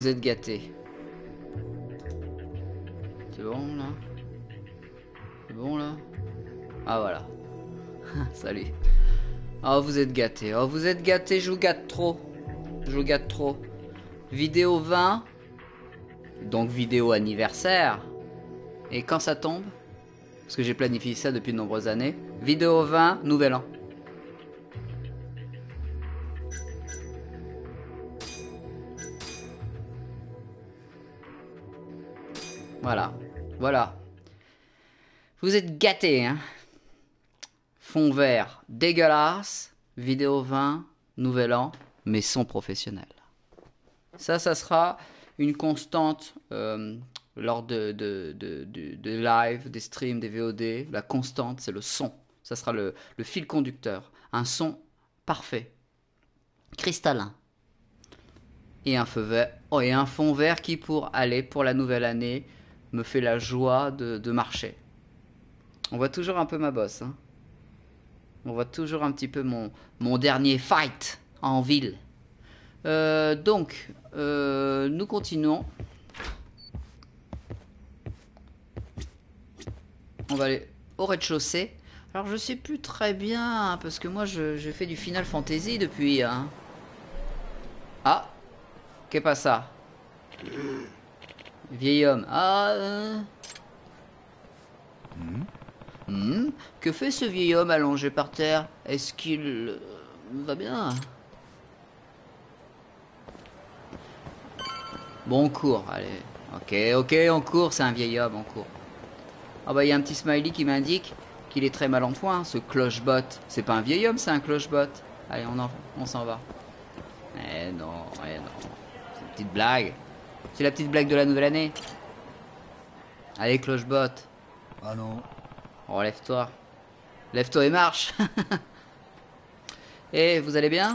Vous êtes gâtés. C'est bon là? C'est bon là? Ah voilà. Salut. Oh vous êtes gâtés. Oh vous êtes gâtés, je vous gâte trop. Je vous gâte trop. Vidéo 20. Donc vidéo anniversaire. Et quand ça tombe? Parce que j'ai planifié ça depuis de nombreuses années. Vidéo 20, nouvel an. Voilà. Voilà. Vous êtes gâtés, hein Fond vert dégueulasse. Vidéo 20, nouvel an, mais son professionnel. Ça, ça sera une constante euh, lors de, live, des streams, des VOD. La constante, c'est le son. Ça sera le, fil conducteur. Un son parfait, cristallin. Et un feu oh, et un fond vert qui, pour aller pour la nouvelle année, me fait la joie de, marcher. On voit toujours un peu ma bosse. Hein. On voit toujours un petit peu mon, dernier fight en ville. Euh, donc, euh, nous continuons. On va aller au rez-de-chaussée. Alors, je sais plus très bien, hein, parce que moi, je, fais du Final Fantasy depuis. Hein. Ah Qu'est pas ça Vieil homme. Ah. Euh. Hmm. Hmm. Que fait ce vieil homme allongé par terre? Est-ce qu'il euh, va bien? Bon, cours, allez. Ok, ok, on court, c'est un vieil homme, on court. Ah bah, il y a un petit smiley qui m'indique qu'il est très mal en point, ce clochebot. C'est pas un vieil homme, c'est un clochebot. Allez, on, on s'en va. Eh non, eh non. C'est une petite blague. C'est la petite blague de la nouvelle année. Allez, clochebot. Ah non. Oh, lève-toi. Lève-toi et marche. Eh, vous allez bien?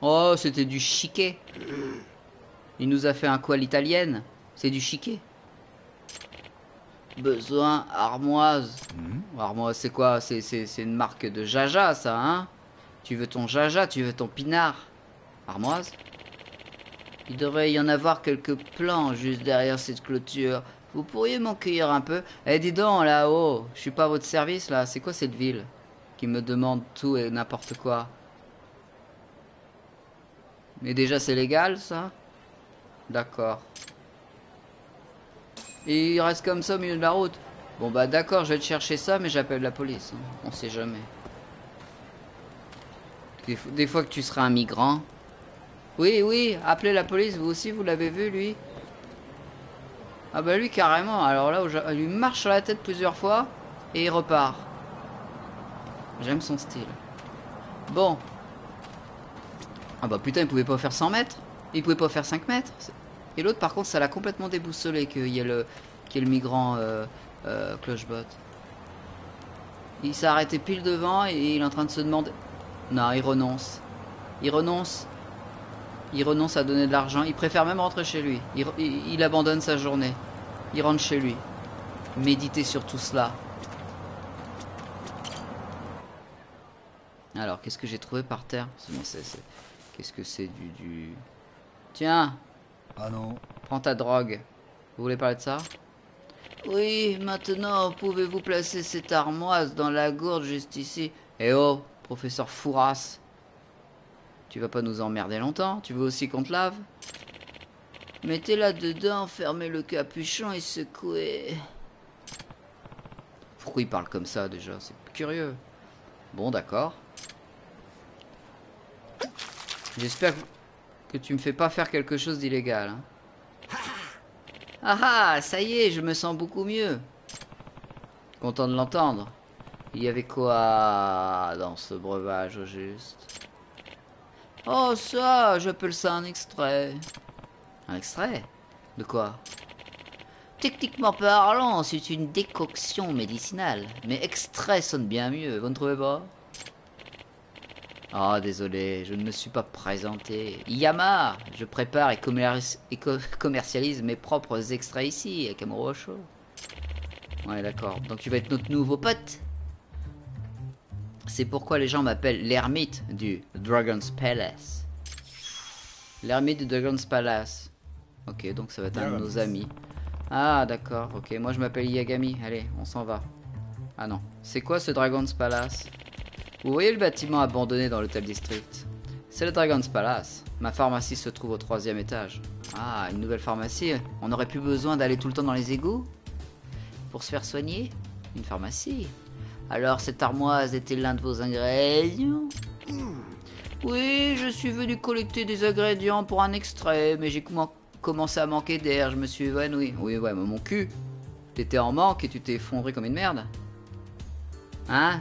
Oh, c'était du chiquet. Il nous a fait un quoi l'italienne C'est du chiquet. Besoin armoise. Hmm. Armoise, c'est quoi? C'est une marque de jaja, ça, hein? Tu veux ton jaja, tu veux ton pinard? Armoise? Il devrait y en avoir quelques plans juste derrière cette clôture. Vous pourriez m'en cueillir un peu Eh, dis donc, là-haut, je suis pas à votre service, là. C'est quoi cette ville Qui me demande tout et n'importe quoi? Mais déjà, c'est légal, ça? D'accord. Il reste comme ça au milieu de la route. Bon, bah d'accord, je vais te chercher ça, mais j'appelle la police. Hein. On sait jamais. des fois que tu seras un migrant, oui, oui, appelez la police, vous aussi, vous l'avez vu, lui Ah bah lui, carrément. Alors là, il lui marche sur la tête plusieurs fois et il repart. J'aime son style. Bon. Ah bah putain, il pouvait pas faire 100 mètres. Il pouvait pas faire 5 mètres. Et l'autre, par contre, ça l'a complètement déboussolé qu'il y ait le, le migrant euh, euh, clochebot. Il s'est arrêté pile devant et il est en train de se demander... Non, il renonce. Il renonce il renonce à donner de l'argent. Il préfère même rentrer chez lui. Il, abandonne sa journée. Il rentre chez lui. Méditer sur tout cela. Alors, qu'est-ce que j'ai trouvé par terre? Qu'est-ce que c'est du, du... Tiens Ah non. Prends ta drogue. Vous voulez parler de ça? Oui, maintenant, pouvez-vous placer cette armoise dans la gourde juste ici? Eh oh, professeur Fouras tu vas pas nous emmerder longtemps Tu veux aussi qu'on te lave Mettez-la dedans, fermez le capuchon et secouez. Pourquoi il parle comme ça déjà? C'est curieux. Bon, d'accord. J'espère que tu me fais pas faire quelque chose d'illégal. Hein. Ah ah, ça y est, je me sens beaucoup mieux. Content de l'entendre. Il y avait quoi dans ce breuvage au juste? Oh ça, j'appelle ça un extrait. Un extrait? De quoi? Techniquement parlant, c'est une décoction médicinale. Mais extrait sonne bien mieux, vous ne trouvez pas? Oh, désolé, je ne me suis pas présenté. Yama, je prépare et, commercialise mes propres extraits ici, à Kamurocho. Ouais, d'accord. Donc tu vas être notre nouveau pote? C'est pourquoi les gens m'appellent l'ermite du Dragon's Palace. L'ermite de Dragon's Palace. Ok, donc ça va être un de nos amis. Ah, d'accord. Ok, moi je m'appelle Yagami. Allez, on s'en va. Ah non. C'est quoi ce Dragon's Palace? Vous voyez le bâtiment abandonné dans l'hôtel district? C'est le Dragon's Palace. Ma pharmacie se trouve au troisième étage. Ah, une nouvelle pharmacie? On aurait plus besoin d'aller tout le temps dans les égouts? Pour se faire soigner? Une pharmacie? Alors cette armoise était l'un de vos ingrédients? Oui, je suis venu collecter des ingrédients pour un extrait, mais j'ai commencé à manquer d'air, je me suis évanoui. Oui, ouais, mais mon cul. T'étais en manque et tu t'es effondré comme une merde. Hein?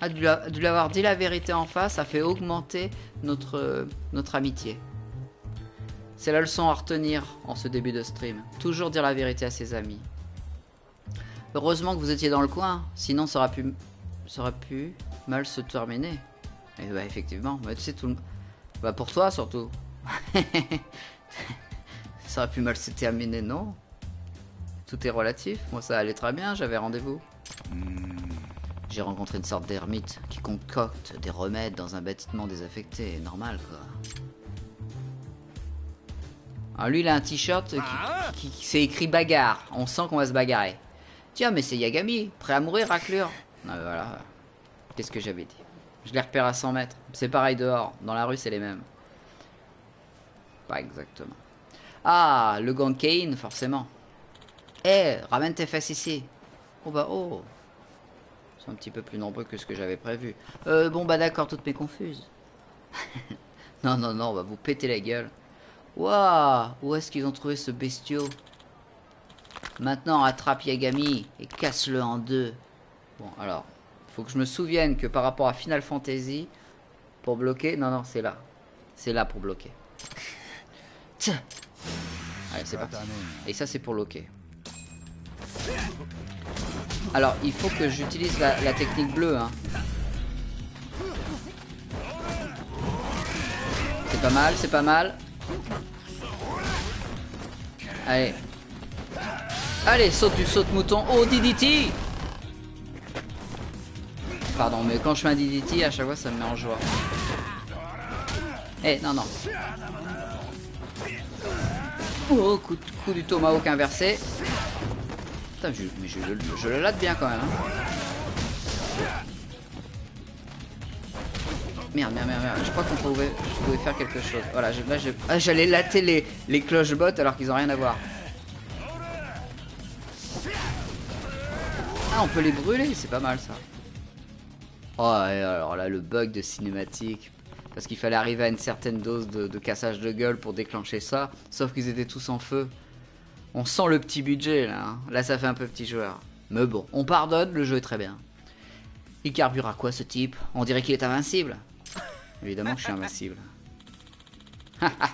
Ah, de lui avoir dit la vérité en face, ça fait augmenter notre, notre amitié. C'est la leçon à retenir en ce début de stream. Toujours dire la vérité à ses amis. Heureusement que vous étiez dans le coin, sinon ça aurait pu, ça aurait pu mal se terminer. Et bah effectivement, bah, tu sais tout le... Bah pour toi surtout. ça aurait pu mal se terminer, non? Tout est relatif. Moi ça allait très bien, j'avais rendez-vous. Hmm. J'ai rencontré une sorte d'ermite qui concocte des remèdes dans un bâtiment désaffecté. Normal quoi. Alors lui il a un t-shirt qui, qui s'est écrit bagarre. On sent qu'on va se bagarrer. Tiens, mais c'est Yagami, prêt à mourir, raclure. Non, voilà. Qu'est-ce que j'avais dit? Je les repère à 100 mètres. C'est pareil dehors. Dans la rue, c'est les mêmes. Pas exactement. Ah, le gang Kane, forcément. Eh, ramène tes fesses ici. Oh bah, oh. C'est un petit peu plus nombreux que ce que j'avais prévu. Euh, bon bah d'accord, toutes mes confuses. non, non, non, on va vous péter la gueule. Waouh, où est-ce qu'ils ont trouvé ce bestiau? Maintenant, attrape Yagami et casse-le en deux. Bon, alors, faut que je me souvienne que par rapport à Final Fantasy, pour bloquer... Non, non, c'est là. C'est là pour bloquer. Tiens Allez, c'est parti. Et ça, c'est pour loquer. Alors, il faut que j'utilise la, la, technique bleue. Hein. C'est pas mal, c'est pas mal. Allez, Allez, saute du saute mouton. Oh, DDT Pardon, mais quand je fais un DDT, à chaque fois, ça me met en joie. Eh, non, non. Oh, coup, coup du tomahawk inversé. Putain, je, mais je, le latte bien quand même. Hein. Merde, merde, merde, merde. Je crois qu'on pouvait, je faire quelque chose. Voilà, là, ah, j'allais latter les, les cloches-bottes alors qu'ils ont rien à voir. Ah, on peut les brûler, c'est pas mal ça. Oh, alors là, le bug de cinématique. Parce qu'il fallait arriver à une certaine dose de, cassage de gueule pour déclencher ça. Sauf qu'ils étaient tous en feu. On sent le petit budget là. Hein. Là, ça fait un peu petit joueur. Mais bon, on pardonne, le jeu est très bien. Il carbure à quoi ce type? On dirait qu'il est invincible. Évidemment que je suis invincible.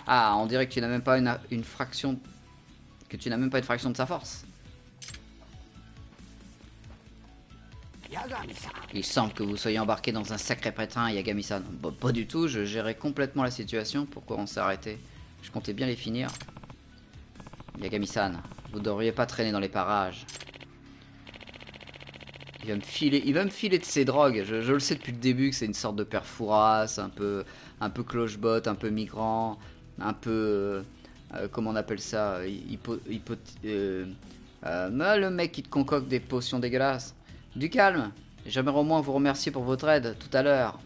on dirait que tu n'as même pas une, une fraction. Que tu n'as même pas une fraction de sa force. Il semble que vous soyez embarqué dans un sacré pétrin, Yagami-san. pas du tout, je gérais complètement la situation. Pourquoi on s'est arrêté? Je comptais bien les finir. Yagami-san, vous devriez pas traîner dans les parages. Il va me filer, il va me filer de ses drogues. Je, le sais depuis le début que c'est une sorte de père un peu, un peu cloche-bot, un peu migrant, un peu, euh, euh, comment on appelle ça, hypo, euh, le mec qui te concocte des potions dégueulasses. Du calme. J'aimerais au moins vous remercier pour votre aide tout à l'heure.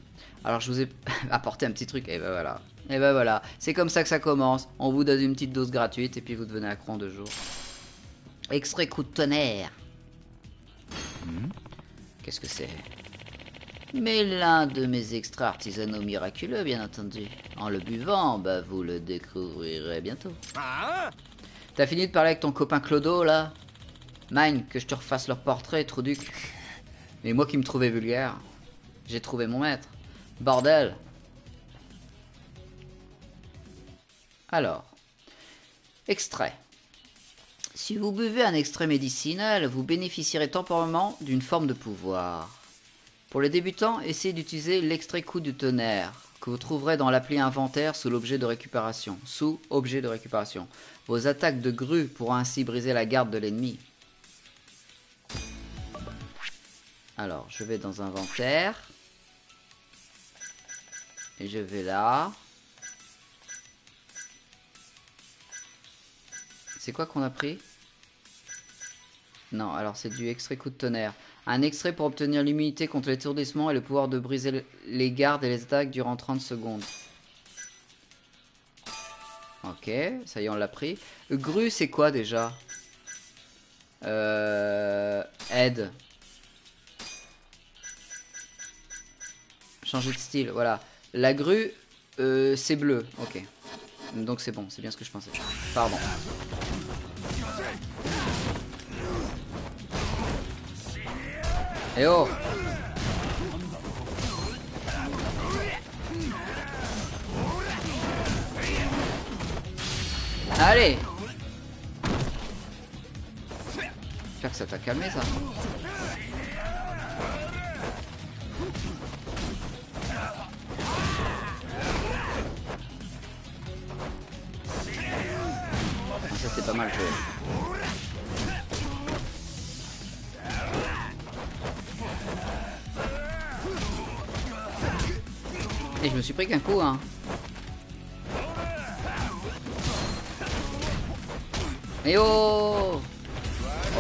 Alors je vous ai apporté un petit truc, et ben voilà. Et ben voilà, c'est comme ça que ça commence. On vous donne une petite dose gratuite et puis vous devenez accro en deux jours. Extrait coup de tonnerre. Hmm. Qu'est-ce que c'est? Mais l'un de mes extraits artisanaux miraculeux, bien entendu. En le buvant, bah vous le découvrirez bientôt. Ah T'as fini de parler avec ton copain Clodo, là? Mine, que je te refasse leur portrait, Truduc. Mais moi qui me trouvais vulgaire, j'ai trouvé mon maître. Bordel Alors, extrait. Si vous buvez un extrait médicinal, vous bénéficierez temporairement d'une forme de pouvoir. Pour les débutants, essayez d'utiliser l'extrait coup du tonnerre, que vous trouverez dans l'appli inventaire sous l'objet de récupération. Sous objet de récupération. Vos attaques de grue pourront ainsi briser la garde de l'ennemi. Alors, je vais dans inventaire. Et je vais là. C'est quoi qu'on a pris? Non, alors c'est du extrait coup de tonnerre. Un extrait pour obtenir l'immunité contre l'étourdissement et le pouvoir de briser les gardes et les attaques durant 30 secondes. Ok, ça y est, on l'a pris. Grue, c'est quoi déjà? Euh... Aide. Changer de style, voilà. La grue, euh, c'est bleu. Ok. Donc c'est bon, c'est bien ce que je pensais. Pardon. Eh oh Allez J'espère que ça t'a calmé ça. C'est pas mal joué. Et je me suis pris qu'un coup hein. Et oh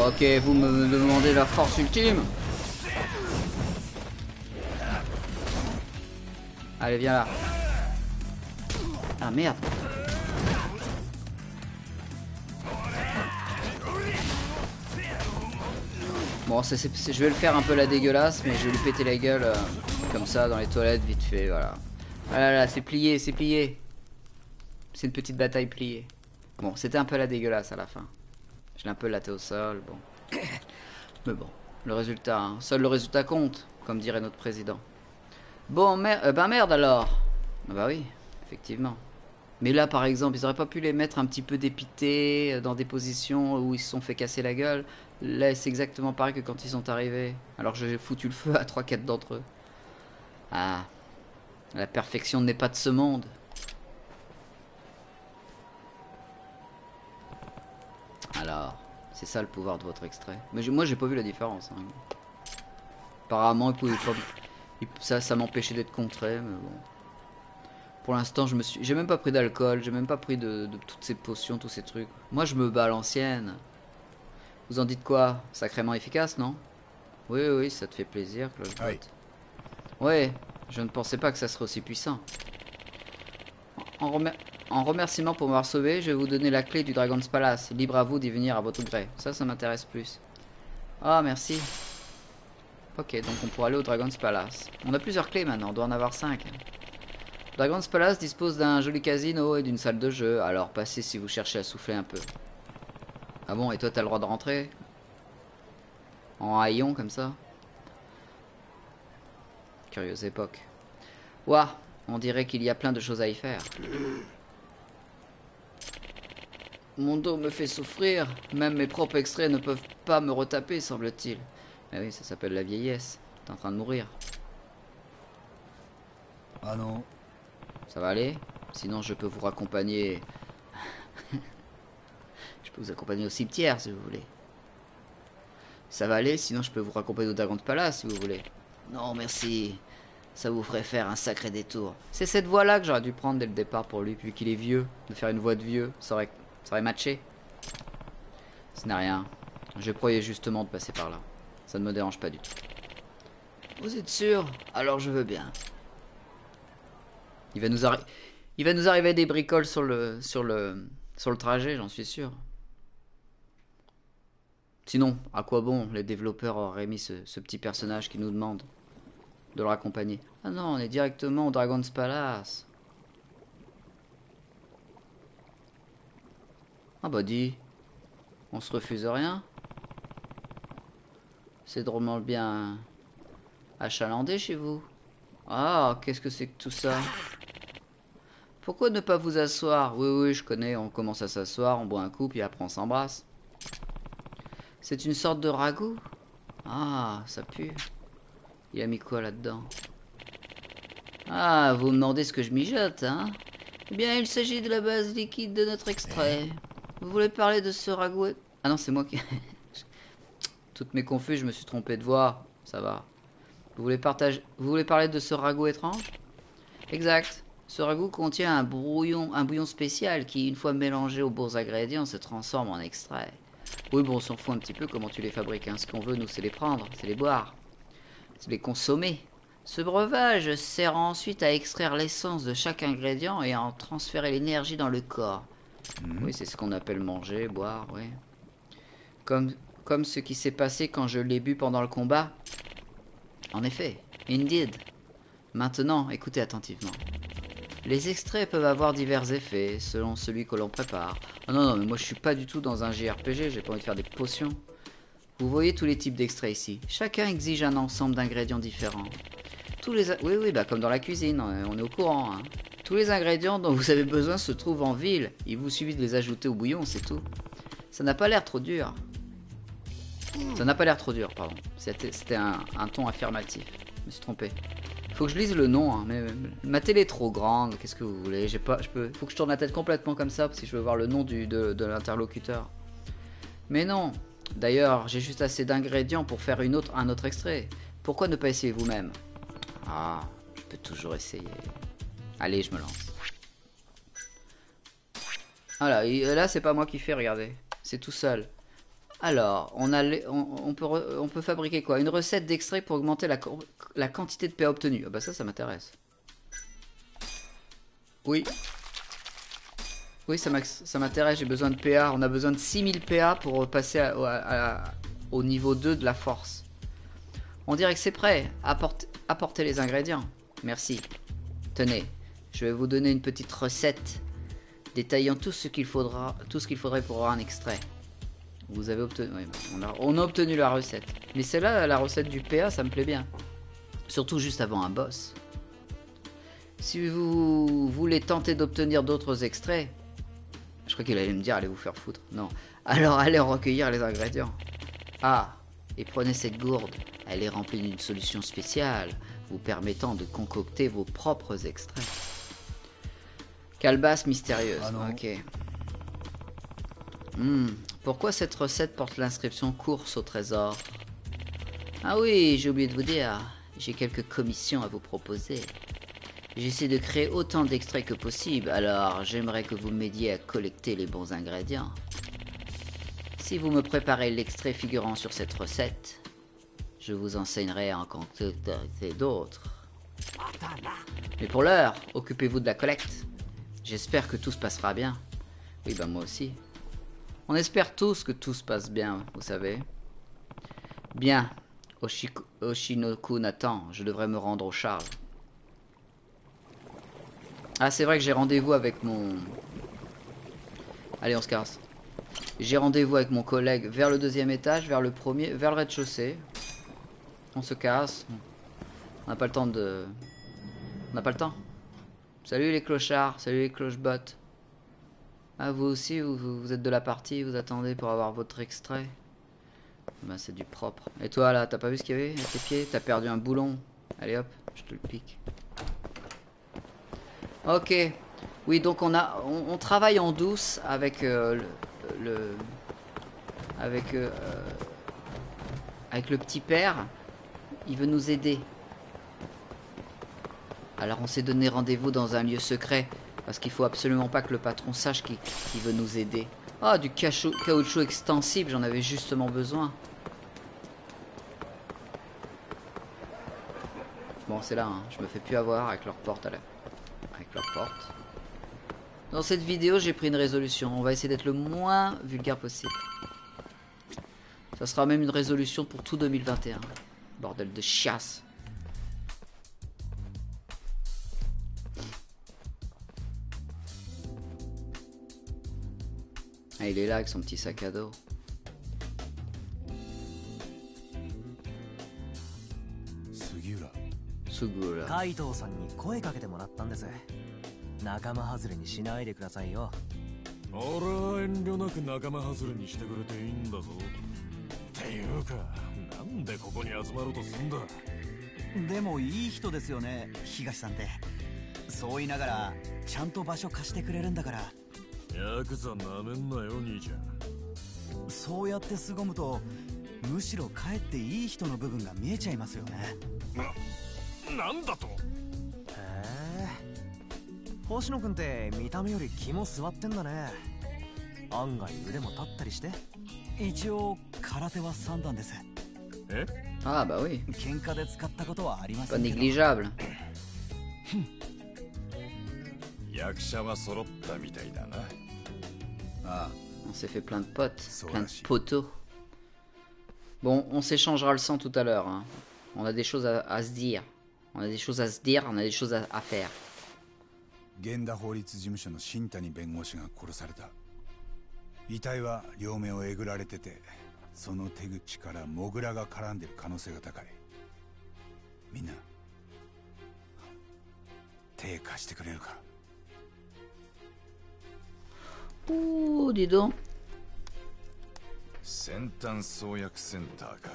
Ok, vous me demandez la force ultime Allez, viens là. Ah merde Bon, je vais le faire un peu la dégueulasse, mais je vais lui péter la gueule euh, comme ça dans les toilettes, vite fait, voilà. Ah là là, c'est plié, c'est plié. C'est une petite bataille pliée. Bon, c'était un peu la dégueulasse à la fin. Je l'ai un peu laté au sol, bon. Mais bon, le résultat, hein. seul le résultat compte, comme dirait notre président. Bon, mer euh, ben merde alors. Ah bah oui, effectivement. Mais là, par exemple, ils auraient pas pu les mettre un petit peu dépités euh, dans des positions où ils se sont fait casser la gueule. Là, c'est exactement pareil que quand ils sont arrivés. Alors j'ai foutu le feu à 3-4 d'entre eux. Ah, la perfection n'est pas de ce monde. Alors, c'est ça le pouvoir de votre extrait. Mais moi, j'ai pas vu la différence. Hein. Apparemment, ça m'empêchait d'être contré, mais bon. Pour l'instant, je me suis, j'ai même pas pris d'alcool, j'ai même pas pris de, toutes ces potions, tous ces trucs. Moi, je me bats à l'ancienne. Vous en dites quoi? Sacrément efficace, non? Oui, oui, ça te fait plaisir, Oui. Ouais, je ne pensais pas que ça serait aussi puissant. En, en remerciement pour m'avoir sauvé, je vais vous donner la clé du Dragon's Palace. Libre à vous d'y venir à votre gré. Ça, ça m'intéresse plus. Ah, merci. Ok, donc on pourra aller au Dragon's Palace. On a plusieurs clés maintenant, on doit en avoir 5. Dragon's Palace dispose d'un joli casino et d'une salle de jeu, alors passez si vous cherchez à souffler un peu. Ah bon, et toi t'as le droit de rentrer En haillon comme ça? Curieuse époque. Ouah, on dirait qu'il y a plein de choses à y faire. Mon dos me fait souffrir, même mes propres extraits ne peuvent pas me retaper, semble-t-il. Mais oui, ça s'appelle la vieillesse. T'es en train de mourir. Ah non. Ça va aller Sinon, je peux vous raccompagner. je peux vous accompagner au cimetière si vous voulez. Ça va aller Sinon, je peux vous raccompagner au Dragon de Palace si vous voulez. Non, merci. Ça vous ferait faire un sacré détour. C'est cette voie-là que j'aurais dû prendre dès le départ pour lui, vu qu'il est vieux. De faire une voix de vieux, ça aurait, ça aurait matché. Ce n'est rien. Je croyais justement de passer par là. Ça ne me dérange pas du tout. Vous êtes sûr? Alors je veux bien. Il va nous, arriver des bricoles sur le, trajet, j'en suis sûr. Sinon, à quoi bon les développeurs auraient mis ce, petit personnage qui nous demande de le raccompagner? Ah non, on est directement au Dragon's Palace. Ah bah dis, on se refuse rien. C'est drôlement bien achalandé chez vous. Ah, qu'est-ce que c'est que tout ça? Pourquoi ne pas vous asseoir? Oui, oui, je connais, on commence à s'asseoir, on boit un coup, puis après on s'embrasse. C'est une sorte de ragoût? Ah, ça pue. Il a mis quoi là-dedans? Ah, vous me demandez ce que je mijote, hein? Eh bien, il s'agit de la base liquide de notre extrait. Vous voulez parler de ce ragoût? Ah non, c'est moi qui... Toutes mes confus, je me suis trompé de voix. Ça va. Vous voulez, partager... vous voulez parler de ce ragoût étrange? Exact. Ce ragoût contient un bouillon, un bouillon spécial qui, une fois mélangé aux bons ingrédients, se transforme en extrait. Oui, bon, on s'en fout un petit peu comment tu les fabriques. Hein. Ce qu'on veut, nous, c'est les prendre, c'est les boire, c'est les consommer. Ce breuvage sert ensuite à extraire l'essence de chaque ingrédient et à en transférer l'énergie dans le corps. Oui, c'est ce qu'on appelle manger, boire, oui. Comme, comme ce qui s'est passé quand je l'ai bu pendant le combat. En effet, indeed. Maintenant, écoutez attentivement. Les extraits peuvent avoir divers effets selon celui que l'on prépare. Ah non, non, mais moi je suis pas du tout dans un JRPG, j'ai pas envie de faire des potions. Vous voyez tous les types d'extraits ici. Chacun exige un ensemble d'ingrédients différents. Tous les... Oui, oui, bah comme dans la cuisine, on est au courant. Hein. Tous les ingrédients dont vous avez besoin se trouvent en ville. Il vous suffit de les ajouter au bouillon, c'est tout. Ça n'a pas l'air trop dur. Ça n'a pas l'air trop dur, pardon. C'était un, ton affirmatif. Je me suis trompé. Faut que je lise le nom, hein, mais ma télé est trop grande, qu'est-ce que vous voulez? Je peux, faut que je tourne la tête complètement comme ça si je veux voir le nom de, l'interlocuteur. Mais non. D'ailleurs, j'ai juste assez d'ingrédients pour faire une autre, un autre extrait. Pourquoi ne pas essayer vous-même? Ah, je peux toujours essayer. Allez, je me lance. Voilà, et là c'est pas moi qui fais, regardez. C'est tout seul. Alors, on, peut fabriquer quoi? Une recette d'extrait pour augmenter la, quantité de PA obtenue. Ah bah ça, ça m'intéresse. Oui. Oui, ça m'intéresse, j'ai besoin de PA. On a besoin de 6000 PA pour passer au niveau 2 de la force. On dirait que c'est prêt. Apporte, apportez les ingrédients. Merci. Tenez, je vais vous donner une petite recette détaillant tout ce qu'il tout ce qu'il faudrait pour avoir un extrait. Vous avez obtenu. on, a, obtenu la recette. Mais celle-là, la recette du PA, ça me plaît bien. Surtout juste avant un boss. Si vous voulez tenter d'obtenir d'autres extraits, je crois qu'il allait me dire allez vous faire foutre. Non. Alors allez recueillir les ingrédients. Ah, et prenez cette gourde. Elle est remplie d'une solution spéciale, vous permettant de concocter vos propres extraits. Calebasse mystérieuse. Ah ok. Hmm, pourquoi cette recette porte l'inscription course au trésor Ah oui, j'ai oublié de vous dire, j'ai quelques commissions à vous proposer. J'essaie de créer autant d'extraits que possible, alors j'aimerais que vous m'aidiez à collecter les bons ingrédients. Si vous me préparez l'extrait figurant sur cette recette, je vous enseignerai à en contacter d'autres. Mais pour l'heure, occupez-vous de la collecte. J'espère que tout se passera bien. Oui, ben moi aussi. On espère tous que tout se passe bien, vous savez. Bien. Oshinoku Nathan, je devrais me rendre au Charles. Ah, c'est vrai que j'ai rendez-vous avec mon... Allez, on se casse. J'ai rendez-vous avec mon collègue vers le deuxième étage, vers le premier, vers le rez-de-chaussée. On se casse. On n'a pas le temps de... On n'a pas le temps. Salut les clochards, salut les clochebottes. Ah, vous aussi, vous, êtes de la partie, vous attendez pour avoir votre extrait Bah, c'est du propre. Et toi, là, t'as pas vu ce qu'il y avait? À tes pieds? T'as perdu un boulon. Allez hop, je te le pique. Ok. Oui, donc on a, on, travaille en douce avec euh, le, avec euh, avec le petit père. Il veut nous aider. Alors on s'est donné rendez-vous dans un lieu secret. Parce qu'il faut absolument pas que le patron sache qu'il veut nous aider. Ah, du caoutchouc extensible, j'en avais justement besoin. Bon, c'est là, hein. je me fais plus avoir avec leur porte à. Avec leur porte. Dans cette vidéo, j'ai pris une résolution. On va essayer d'être le moins vulgaire possible. Ça sera même une résolution pour tout 2021. Bordel de chiasse. Ah, il est là avec son petit sac à dos. Sugura. Sugura. カイトさんに声かけてもらったんです。仲間外れにしないでくださいよ。俺は遠慮なく仲間外れにしてくれていいんだぞ。っていうか、なんでここに集まろうとすんだ？でもいい人ですよね、東さんって。そう言いながら、ちゃんと場所貸してくれるんだから。ヤクザなめんなよ兄ちゃん。そうやって凄むとむしろかえっていい人の部分が見えちゃいますよね。な、なんだと？へえ。星野くんって見た目より肝座ってんだね。案外腕も立ったりして。一応空手は三段です。え？Ah bah oui, 喧嘩で使ったことはありま pas せんけど。négligeable. 役者は揃ったみたいだな。あ On s'est fait plein de potes, Sauvage. plein de poteaux. Bon, on s'échangera le sang tout à l'heure. hein. On a des choses à, à se dire. On a des choses à se dire, on a des choses à, à faire. 源田法律事務所の新谷弁護士が殺された遺体は両目をえぐられててその手口からモグラが絡んでる可能性が高いみんな手貸してくれるか Ouh, dis donc. 先端創薬センターか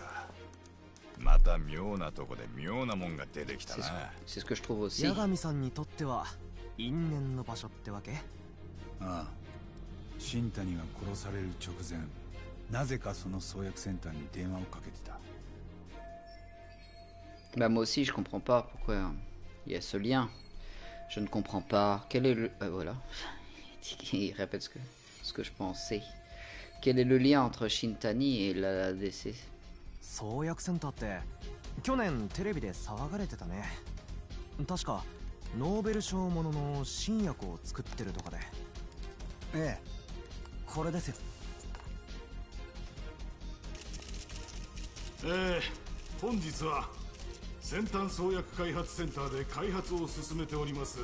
また妙なとこで妙なもんが出てきた C'est ce, な c'est ce que je trouve aussi. 八神さんにとっては因縁の場所ってわけああ新谷が殺される直前なぜかその創薬センターに電話をかけてた Bah moi aussi, je comprends pas pourquoi il y a ce lien. Je ne comprends pas. Quel est le... euh, voilà. Il répète ce que, ce que je pensais. Quel est le lien entre Shintani et la DC 創薬センターって去年テレビで騒がれてたね確かノーベル賞ものの新薬を作ってるとかでええこれですよえー本日は先端創薬開発センターで開発を進めております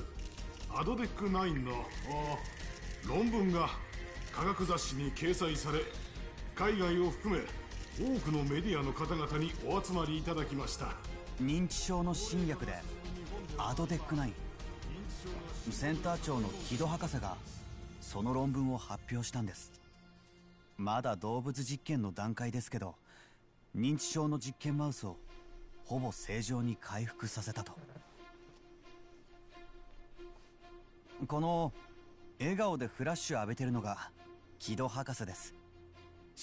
アドデック9のあ論文が科学雑誌に掲載され海外を含め多くのメディアの方々にお集まりいただきました。認知症の新薬でアドデック9センター長の木戸博士がその論文を発表したんです。まだ動物実験の段階ですけど認知症の実験マウスをほぼ正常に回復させたと。この笑顔でフラッシュ浴びてるのが木戸博士です。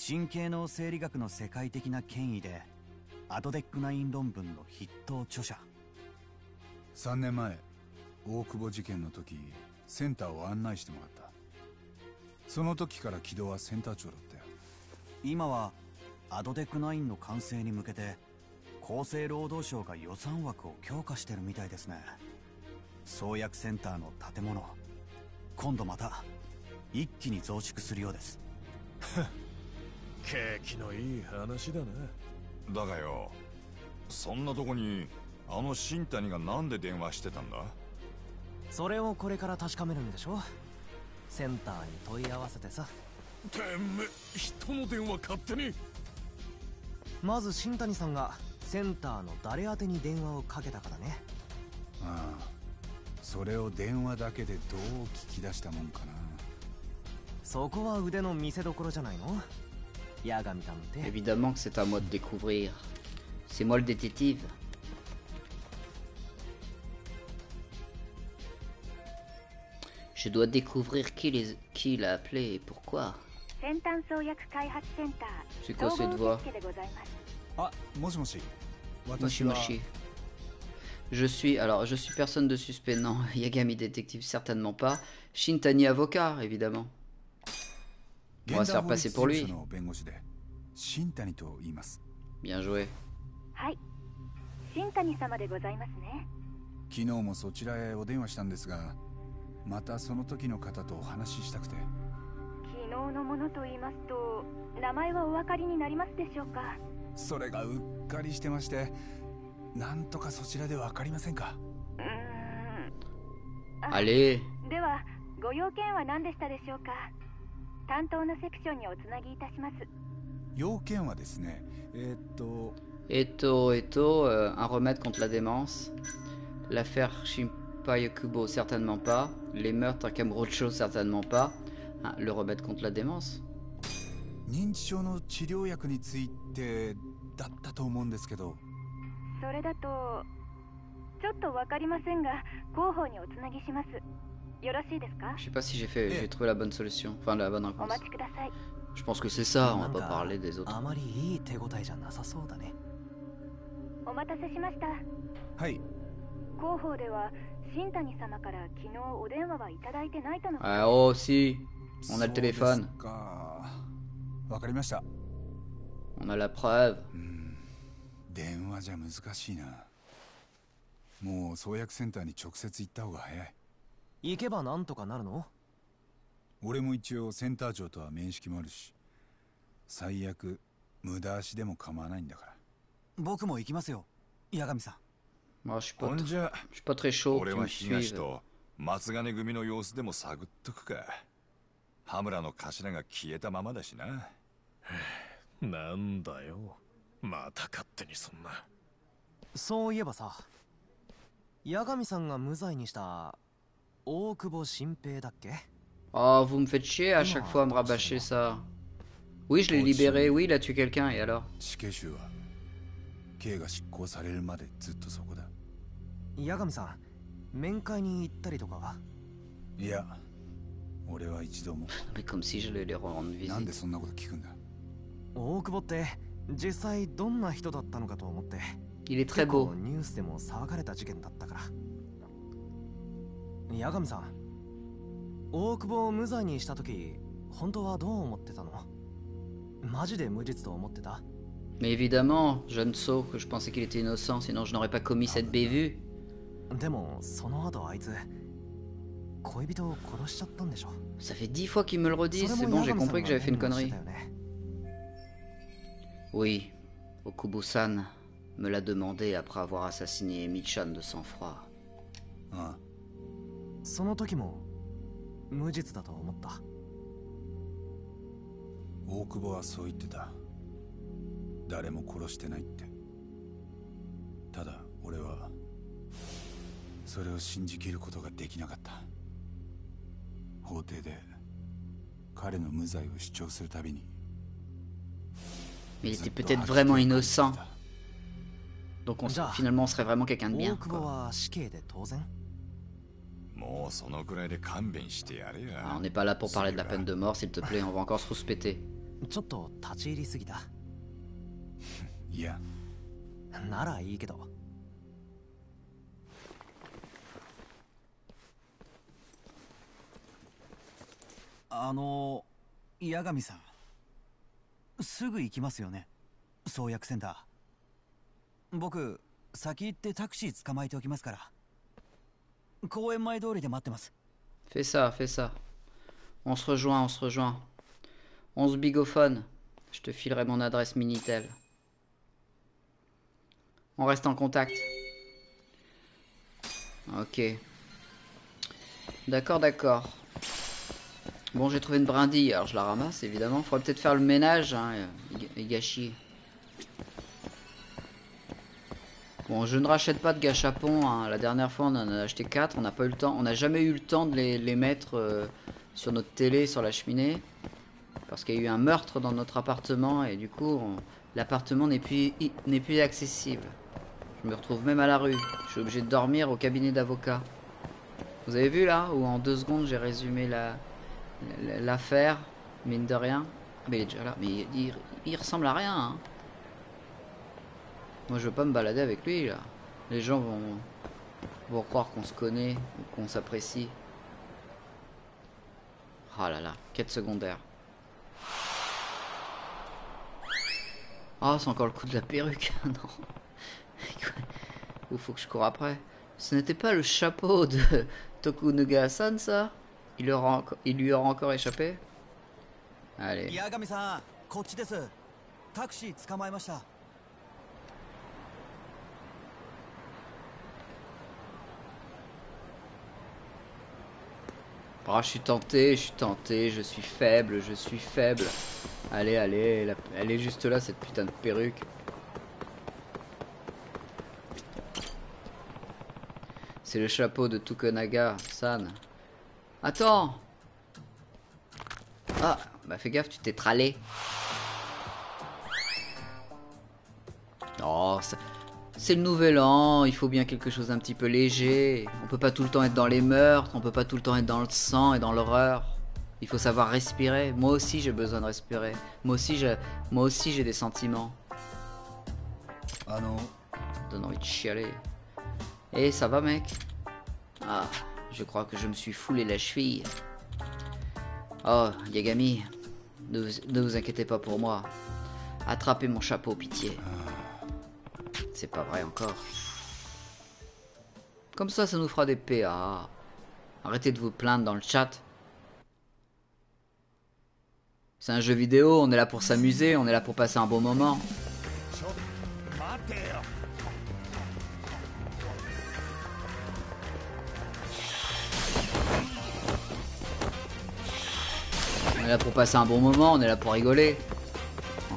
神経脳生理学の世界的な権威でアドデック9論文の筆頭著者。3年前大久保事件の時センターを案内してもらった。その時から木戸はセンター長だったよ。今はアドデック9の完成に向けて厚生労働省が予算枠を強化してるみたいですね。創薬センターの建物今度また一気に増築するようです。景気のいい話だな。だがよ。そんなとこにあの新谷がなんで電話してたんだ？それをこれから確かめるんでしょ？センターに問い合わせてさ。てめえ人の電話勝手にまず新谷さんがセンターの誰宛てに電話をかけたからね。ああそれを電話だけでどう聞き出したもんかなそこは腕の見せ所じゃないの Évidemment que c'est à moi de découvrir. C'est moi le détective. Je dois découvrir qui les- qui l'a appelé et pourquoi. C'est ー quoi 総 cette 合 voix 受付 Je suis, alors, je suis personne de suspect, non. Yagami détective, certainement pas. Shintani avocat, évidemment. On va se faire passer pour 事 lui. 務所の弁護士で新谷と言います Bien joué. はい新谷様でございますね昨日もそちらへお電話したんですがまたその時の方とお話ししたくて昨日のものと言いますと名前はお分かりになりますでしょうかそれがうっかりしてまして なんとかそちらでわかりませんかうーん Allez. ではご用件は何でしたでしょうか担当のセクションにおつなぎいたします要件はですねえーっと Eto, Eto, euh, un remède contre la démence. L'affaire Shinpai Kubo, certainement pas. Les meurtres à Kamurocho, certainement pas. Hein, le remède contre la démence. 認知症の治療薬についてだったと思うんですけどそれだとちょっと分かりませんが広報におつなぎしますよろしいですか Je sais pas si j'ai fait, j'ai trouvé la bonne solution. Enfin, la bonne お réponse. 待ちください Je pense que c'est ça, on va pas か parler des autres. あまりいい手応えじゃなさそうだねお待たせしましたはい広報では新谷様から昨日お電話はいただいてないとの Ah, oh, si. On a le téléphone. かわかりました On a la preuve. 電話じゃ難しいな。もう創薬センターに直接行った方が早い。行けばなんとかなるの？俺も一応センター長とは面識もあるし最悪無駄足でも構わないんだから。僕も行きますよ八神さん。Moi, je suis. と松金組の様子でも探っとくか。羽村の頭が消えたままだしな。なんだよまた勝手にそんなそういえばさ八神さんが無罪にした大久保新平だっけ Oh, vous me faites chier à chaque fois à me rabâcher ça. Oui, je l'ai libéré, oui, il a tué quelqu'un, et alors 死刑囚は刑が執行されるまでずっとそこだ八神さん面会に行ったりとかはいや俺は一度も Mais comme si j'allais les rendre なんで visite. そんなこと聞くんだ大久保って実際どんな人だったのかと思って Il est très 結構 beau. ニュースでも騒がれた事件だったから八神さん大久保を無罪にした時本当はどう思ってたのマジで無実と思ってた Mais évidemment, jeune sot, que je pensais qu'il était innocent, sinon je n'aurais pas commis cette bévue. でもその後あいつ恋人を殺しちゃったんでしょ Ça fait dix fois qu'il me le redit, そ c'est bon, j'ai compris que j'avais が fait une connerie. ね Oui, Okubo-san me l'a demandé après avoir assassiné Michan de sang-froid. ああその時も無実だと思った。大久保はそう言ってた。誰も殺してないって。ただ俺はそれを信じきることができなかった。法廷で彼の無罪を主張するたびに Mais il était peut-être vraiment innocent. Donc on, finalement, on serait vraiment quelqu'un de bien. Ah, on n'est pas là pour parler de la peine de mort, s'il te plaît, on va encore se rouspéter. Ah. すぎたいやならいいけどあの八神さんすぐ行きますよね創薬センター僕先行ってタクシー捕まえておきますから公園前通りで待ってます Fais ça, fais ça. On se rejoint, on se rejoint. On se bigophone. Je te filerai mon adresse Minitel. On reste en contact. Ok. D'accord, d'accord. Bon, j'ai trouvé une brindille, alors je la ramasse évidemment. Faudrait peut-être faire le ménage, hein, Higa- Higashi. Bon, je ne rachète pas de gâchapon. hein. La dernière fois, on en a acheté 4. On n'a pas eu le temps. On n'a jamais eu le temps de les, mettre euh, sur notre télé, sur la cheminée. Parce qu'il y a eu un meurtre dans notre appartement. Et du coup, l'appartement n'est plus, n'est plus accessible. Je me retrouve même à la rue. Je suis obligé de dormir au cabinet d'avocat. Vous avez vu là Où en deux secondes, j'ai résumé la- l'affaire. Mine de rien. Ah, Mais il est déjà là. Mais il, ressemble à rien. hein. Moi, je veux pas me balader avec lui, là. Les gens vont, vont croire qu'on se connaît qu'on s'apprécie. Ah là là, quête secondaire. Ah, c'est encore le coup de la perruque. non. Ou faut que je cours après. Ce n'était pas le chapeau de Tokunaga-san, ça? Il, aura il lui aura encore échappé? Allez. Oh, je suis tenté, je suis tenté, je suis faible, je suis faible. Allez, allez, elle est juste là, cette putain de perruque. C'est le chapeau de Tukunaga, San. Attends Ah, bah fais gaffe, tu t'es tralé. Oh, c'est le nouvel an, il faut bien quelque chose d'un petit peu léger. On peut pas tout le temps être dans les meurtres, on peut pas tout le temps être dans le sang et dans l'horreur. Il faut savoir respirer. Moi aussi j'ai besoin de respirer. Moi aussi j'ai, moi aussi j'ai des sentiments. あの Ça donne envie de chialer. Et ça va mec? Ah, je crois que je me suis foulé la cheville. Oh, Yagami, ne vous, inquiétez pas pour moi. Attrapez mon chapeau, pitié. C'est pas vrai encore. Comme ça, ça nous fera des PA. Arrêtez de vous plaindre dans le chat. C'est un jeu vidéo, on est là pour s'amuser, on est là pour passer un bon moment. Est là pour passer un bon moment, on est là pour rigoler.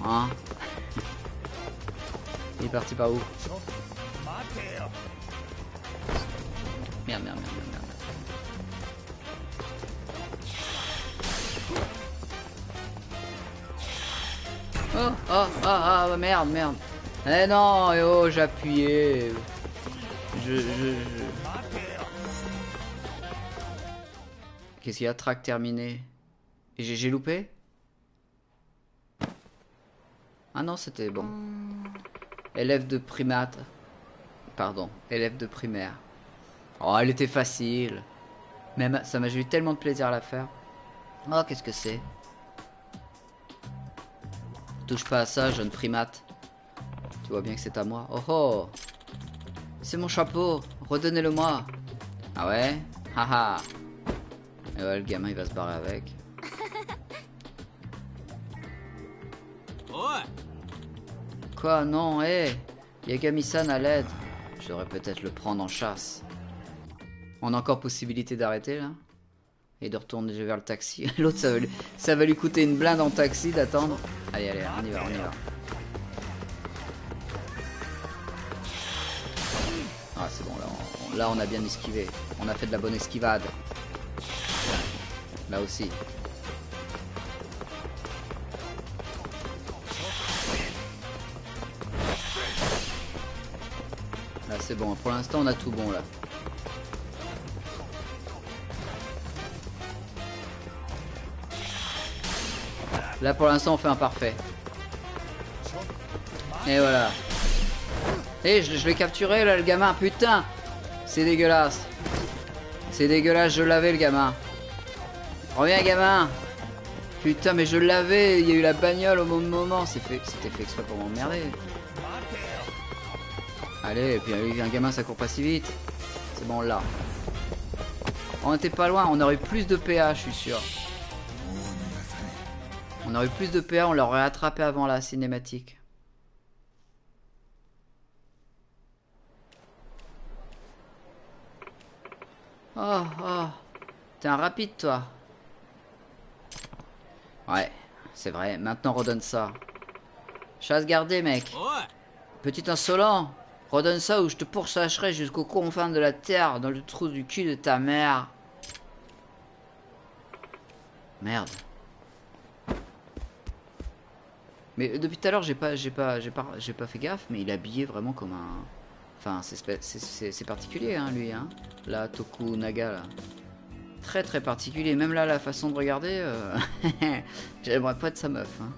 Hein Il est parti par où Merde, merde, merde, merde. Oh, oh, ah, ah, merde, merde. Eh non, eh oh, appuyé. Je, je, je... Qu'est-ce qu'il y a Track terminé? Et j'ai loupé Ah non, c'était bon. Élève de primate. Pardon, élève de primaire. Oh, elle était facile. Même, ça m'a eu tellement de plaisir à la faire. Oh, qu'est-ce que c'est? Touche pas à ça, jeune primate. Tu vois bien que c'est à moi. Oh oh C'est mon chapeau, redonnez-le-moi. Ah ouais? Haha. Et ouais, le gamin il va se barrer avec. Quoi Non, hé Yagami-san à l'aide. Je devrais peut-être le prendre en chasse. On a encore possibilité d'arrêter là Et de retourner vers le taxi. L'autre, ça, lui- ça va lui coûter une blinde en taxi d'attendre. Allez, allez, on y va, on y va. Ah, c'est bon, là on, là on a bien esquivé. On a fait de la bonne esquivade. Là aussi. C'est bon, pour l'instant on a tout bon là. Là pour l'instant on fait un parfait. Et voilà. Et je, je l'ai capturé là le gamin, putain C'est dégueulasse. C'est dégueulasse, je l'avais le gamin. Reviens gamin Putain mais je l'avais, il y a eu la bagnole au moment, C'est fait- c'était fait exprès pour m'emmerder. Allez, et puis euh, un gamin ça court pas si vite. C'est bon là. On était pas loin, on aurait eu plus de PA, je suis sûr. On aurait eu plus de PA, on l'aurait attrapé avant la cinématique. Oh, oh. T'es un rapide, toi. Ouais, c'est vrai. Maintenant, redonne ça. Chasse gardée, mec. Petit insolent. Redonne ça ou je te pourchasserai jusqu'aux confins de la terre, dans le trou du cul de ta mère. Merde. Mais depuis tout à l'heure, j'ai pas, j'ai pas, pas, pas fait gaffe, mais il est habillé vraiment comme un. Enfin, c'est particulier, hein, lui, hein. Là, Tokunaga, là. Très très particulier. Même là, la façon de regarder, euh, j'aimerais pas être sa meuf. hein.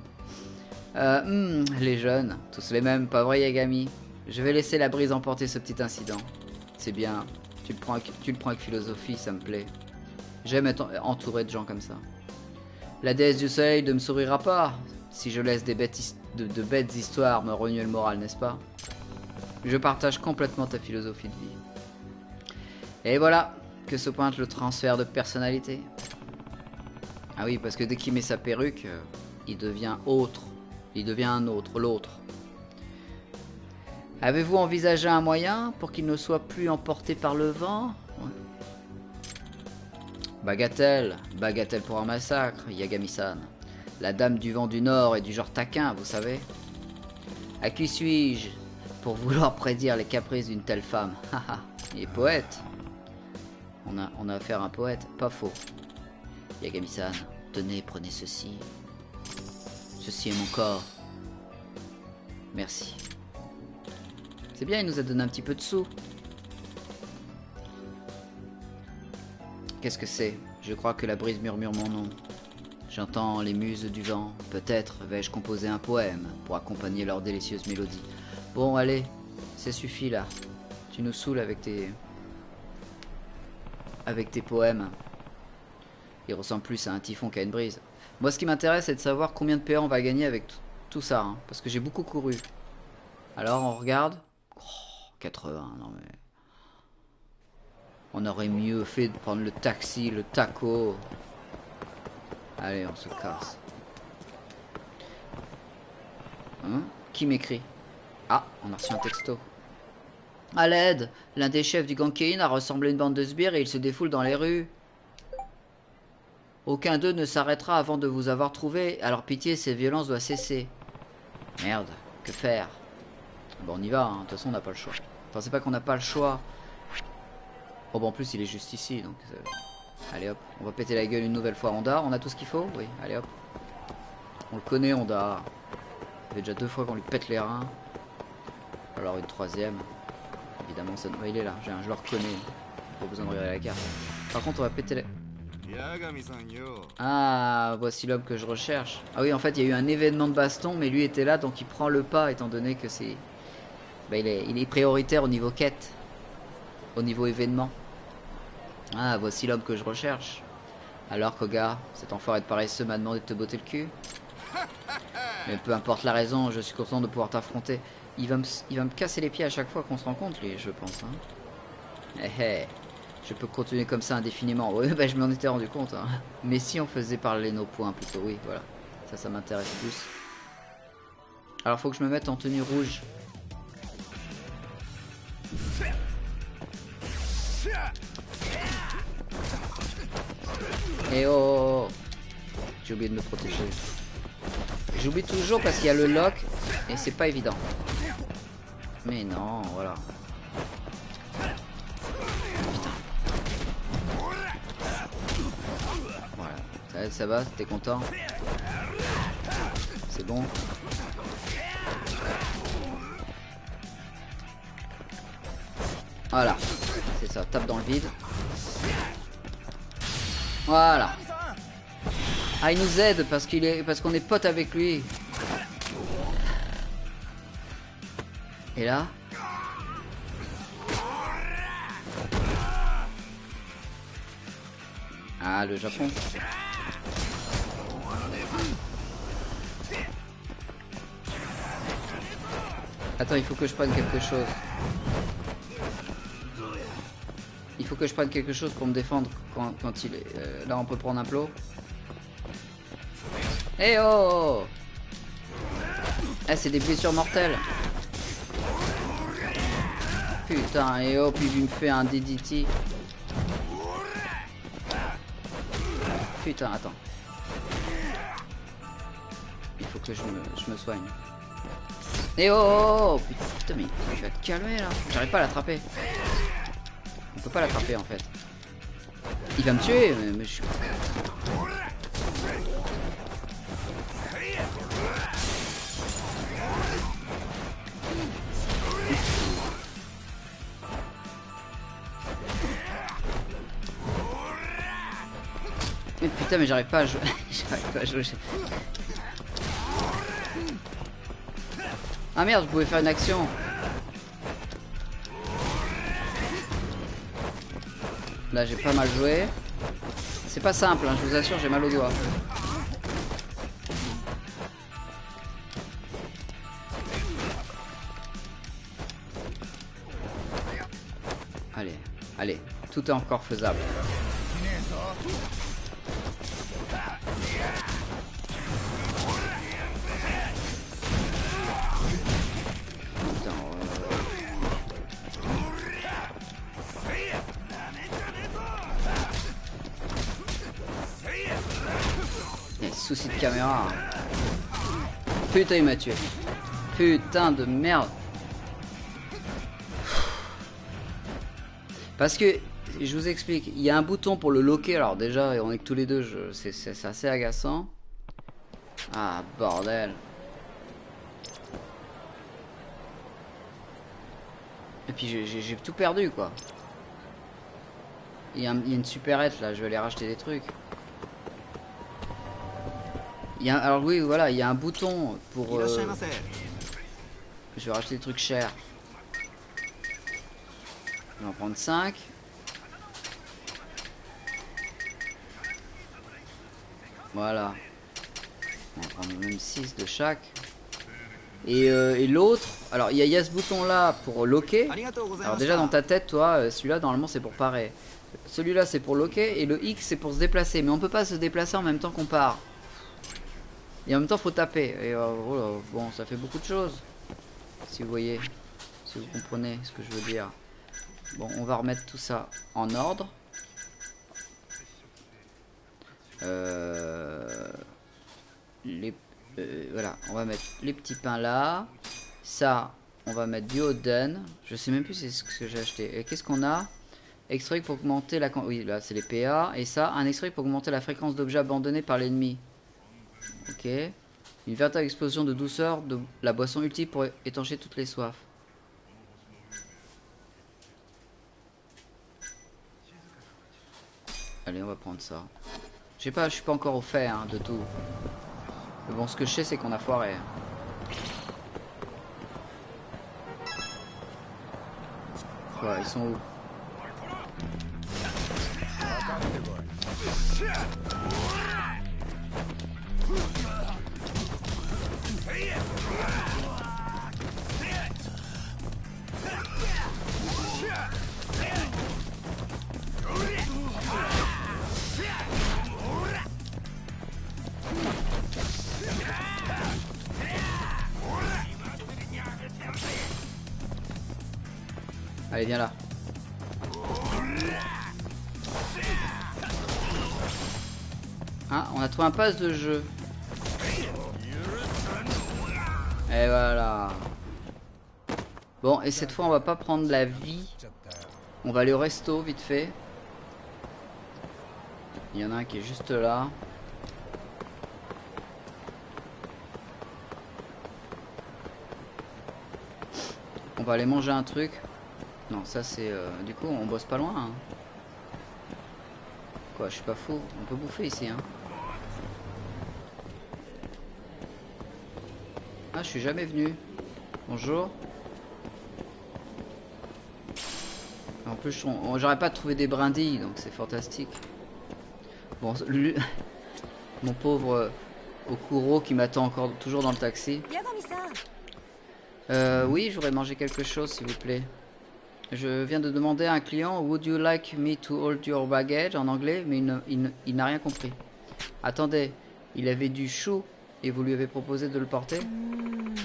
Euh, hmm, les jeunes, tous les mêmes, pas vrai, Yagami? Je vais laisser la brise emporter ce petit incident. C'est bien. Tu le prends, avec- philosophie, ça me plaît. J'aime être en- entouré de gens comme ça. La déesse du soleil ne me sourira pas si je laisse des bêtes de, de bêtes histoires me remuer le moral, n'est-ce pas? Je partage complètement ta philosophie de vie. Et voilà que se pointe le transfert de personnalité. Ah oui, parce que dès qu'il met sa perruque, euh, il devient autre. Il devient un autre, l'autre. Avez-vous envisagé un moyen pour qu'il ne soit plus emporté par le vent? Bagatelle, bagatelle pour un massacre, Yagami-san. La dame du vent du nord est du genre taquin, vous savez. À qui suis-je pour vouloir prédire les caprices d'une telle femme? Il est poète. On a affaire à un poète, pas faux. Yagami-san, tenez, prenez ceci. Ceci est mon corps. Merci. C'est bien, il nous a donné un petit peu de sous. Qu'est-ce que c'est? Je crois que la brise murmure mon nom. J'entends les muses du vent. Peut-être vais-je composer un poème pour accompagner leur délicieuse mélodie. Bon, allez, ça suffit là. Tu nous saoules avec tes. avec tes poèmes. Il ressemble plus à un typhon qu'à une brise. Moi, ce qui m'intéresse, c'est de savoir combien de PA on va gagner avec tout ça. hein, parce que j'ai beaucoup couru. Alors, on regarde. Oh, 80, non mais... On aurait mieux fait de prendre le taxi, le taco. Allez, on se casse. Hein? Qui m'écrit? Ah, on a reçu un texto. À l'aide L'un des chefs du gang a ressemblé à une bande de sbires et il se défoule dans les rues. Aucun d'eux ne s'arrêtera avant de vous avoir trouvé, alors pitié, ces violences doivent cesser. Merde, que faire? Bon, on y va, hein. de toute façon, on n'a pas le choix. Enfin, c'est pas qu'on n'a pas le choix. Oh, bon, en plus, il est juste ici, donc... euh, Allez hop, on va péter la gueule une nouvelle fois Honda. On a tout ce qu'il faut? Oui, allez hop. On le connaît, Honda. Ça fait déjà deux fois qu'on lui pète les reins. Alors une troisième. Évidemment, ça... ouais, il est là, je le reconnais. Pas besoin de regarder la carte. Par contre, on va péter les... Ah, voici l'homme que je recherche. Ah oui, en fait, il y a eu un événement de baston, mais lui était là, donc il prend le pas, étant donné que c'est... Bah, il, est, prioritaire au niveau quête. Au niveau événement. Ah, voici l'homme que je recherche. Alors, Koga, cet enfoiré de paresseux m'a demandé de te botter le cul. Mais peu importe la raison, je suis content de pouvoir t'affronter. Il va, me, il va me casser les pieds à chaque fois qu'on se rencontre, lui, je pense. Hein. Eh eh, je peux continuer comme ça indéfiniment. Oui, bah, je m'en étais rendu compte. hein. Mais si on faisait parler nos points plutôt, oui, voilà. Ça, ça m'intéresse plus. Alors, faut que je me mette en tenue rouge. Et oh, oh, oh. J'ai oublié de me protéger. J'oublie toujours parce qu'il y a le lock et c'est pas évident. Mais non, voilà. Voilà. Ça, ça va, t'es content? C'est bon? Voilà. C'est ça, tape dans le vide. Voilà. Ah, il nous aide parce qu'il est parce qu'on est pote avec lui. Et là Ah, le Japon. Attends, il faut que je prenne quelque chose. Que je prenne quelque chose pour me défendre quand, quand il est... euh, là, on peut prendre un plot. Eh oh Ah, c'est des blessures mortelles. Putain, et oh, puis il me fait un DDT. Putain, attends. Il faut que je me, je me soigne. Et oh, oh, oh, Putain, mais tu vas te calmer là. J'arrive pas à l'attraper. Peut pas l'attraper en fait. Il va me tuer, mais, mais je suis... Mais putain, mais j'arrive pas à jouer. j'arrive pas à jouer. Ah merde, je pouvais faire une action. Là, j'ai pas mal joué. C'est pas simple, hein, je vous assure, j'ai mal au doigt. Allez, allez, tout est encore faisable. Putain, il m'a tué. Putain de merde. Parce que, je vous explique, il y a un bouton pour le loquer. Alors déjà, on est que tous les deux, c'est assez agaçant. Ah, bordel. Et puis j'ai- tout perdu quoi. Il y, y a une supérette là, je vais aller racheter des trucs. Alors oui, voilà, il y a un bouton pour... Euh, je vais racheter des trucs chers. Je vais en prendre 5. Voilà. On va prendre même 6 de chaque. Euh, et, l'autre, alors il y, a ce bouton là pour loquer. Alors déjà dans ta tête, toi, euh, celui-là normalement c'est pour parer. Celui-là c'est pour loquer et le X c'est pour se déplacer. Mais on peut pas se déplacer en même temps qu'on part. Et en même temps faut taper. Et euh, voilà, bon, ça fait beaucoup de choses. Si vous voyez, si vous comprenez ce que je veux dire. Bon, on va remettre tout ça en ordre. Euh, les, euh, voilà, on va mettre les petits pains là. Ça, on va mettre du Oden. Je sais même plus c'est ce que j'ai acheté. Et qu'est-ce qu'on a? Extrait pour augmenter la... Oui, là, c'est les PA. Et ça, un extrait pour augmenter la fréquence d'objets abandonnés par l'ennemi. Ok. Une véritable explosion de douceur de la boisson ultime pour étancher toutes les soifs. Allez, on va prendre ça. Je sais pas, je suis pas encore au fait hein, de tout. Mais bon, ce que je sais, c'est qu'on a foiré. Ils sont où? Allez, viens là. Ah, on a trouvé un pass de jeu. Et voilà. Bon, et cette fois, on va pas prendre la vie. On va aller au resto, vite fait. Il y en a un qui est juste là. On va aller manger un truc. Non, ça c'est... euh, Du coup, on bosse pas loin. hein. Quoi, je suis pas fou. On peut bouffer ici. Hein. je suis jamais venu. Bonjour. En plus, j'aurais pas trouvé des brindilles, donc c'est fantastique. Bon, mon pauvre euh, Okuro qui m'attend encore toujours dans le taxi. Euh, oui, j'aurais mangé quelque chose, s'il vous plaît. Je viens de demander à un client Would you like me to hold your baggage en anglais, mais il n'a rien compris. Attendez, il avait du chou et vous lui avez proposé de le porter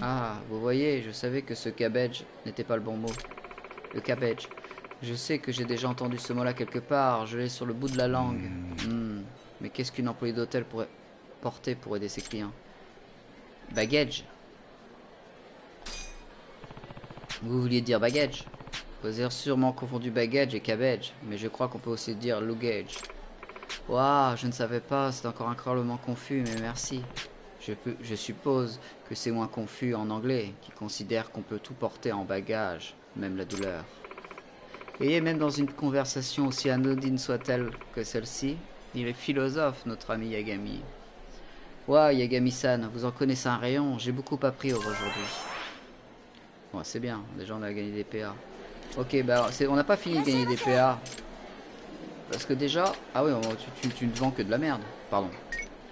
Ah, vous voyez, je savais que ce cabbage n'était pas le bon mot. Le cabbage. Je sais que j'ai déjà entendu ce mot-là quelque part, je l'ai sur le bout de la langue. Hmm, Mais qu'est-ce qu'une employée d'hôtel pourrait porter pour aider ses clients? Baggage Vous vouliez dire baggage? Vous avez sûrement confondu baggage et cabbage, mais je crois qu'on peut aussi dire luggage. Waouh, je ne savais pas, c'est encore incroyablement confus, mais merci. Je, suppose que c'est moins confus en anglais, qui considère qu'on peut tout porter en bagage, même la douleur. Et même dans une conversation aussi anodine soit-elle que celle-ci, il est philosophe, notre ami Yagami. Waouh, Yagami-san, vous en connaissez un rayon, j'ai beaucoup appris aujourd'hui. Bon, c'est bien, déjà on a gagné des PA. Ok, bah on n'a pas fini de gagner des PA. Parce que déjà... Ah oui, tu ne vends que de la merde. Pardon.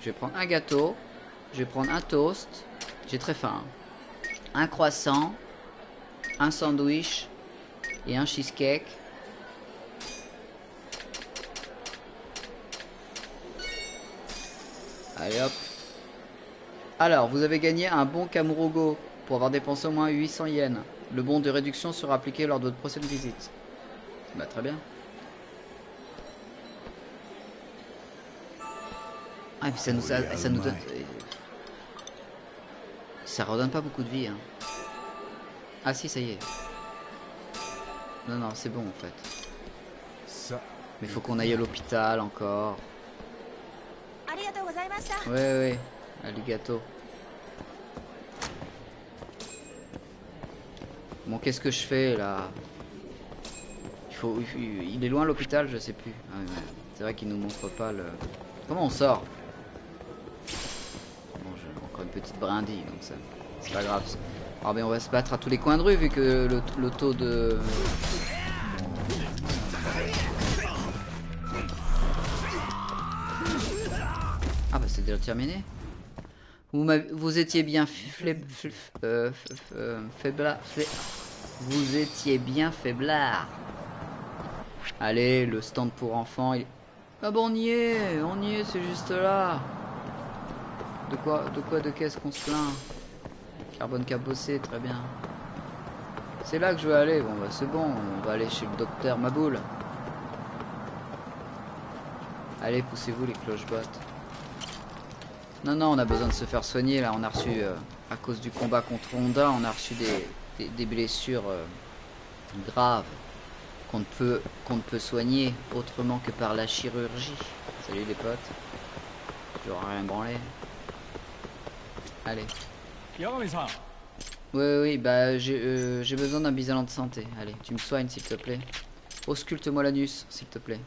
Je vais prendre un gâteau. Je vais prendre un toast. J'ai très faim. Un croissant. Un sandwich. Et un cheesecake. Allez hop. Alors, vous avez gagné un bon Kamurogo pour avoir dépensé au moins 800 yens. Le bon de réduction sera appliqué lors de votre prochaine visite. Bah très bien. Ah, puis ça nous, ça nous donne... Ça redonne pas beaucoup de vie. Hein. Ah si, ça y est. Non, non, c'est bon en fait. Mais faut qu'on aille à l'hôpital encore. Ouais, ouais, alligato. Bon, qu'est-ce que je fais là? Il, faut, est loin l'hôpital, je sais plus. Ah, c'est vrai qu'il nous montre pas le. Comment on sort? Petite brindille, donc ça, c'est pas grave. Ah, mais on va se battre à tous les coins de rue vu que le, taux de. Ah bah c'est déjà terminé. Vous, vous étiez bien flé- fl- euh, euh, faiblard. fai- Vous étiez bien faiblard. Allez, le stand pour enfants. Il... Ah bon, on y est, on y est, c'est juste là. De quoi, de quoi, de qu'est-ce qu'on se plaint Carbone cabossé, très bien. C'est là que je veux aller. Bon, bah c'est bon, on va aller chez le docteur Maboul. Allez, poussez-vous les cloches-bottes. Non, non, on a besoin de se faire soigner là. On a reçu, euh, à cause du combat contre Honda, on a reçu des, des, blessures euh, graves qu'on ne peut ne peut soigner autrement que par la chirurgie. Salut les potes. J'aurais rien branlé. Allez. Oui, oui, bah j'ai euh, besoin d'un bisalant de santé. Allez, tu me soignes s'il te plaît. Ausculte-moi l'anus s'il te plaît.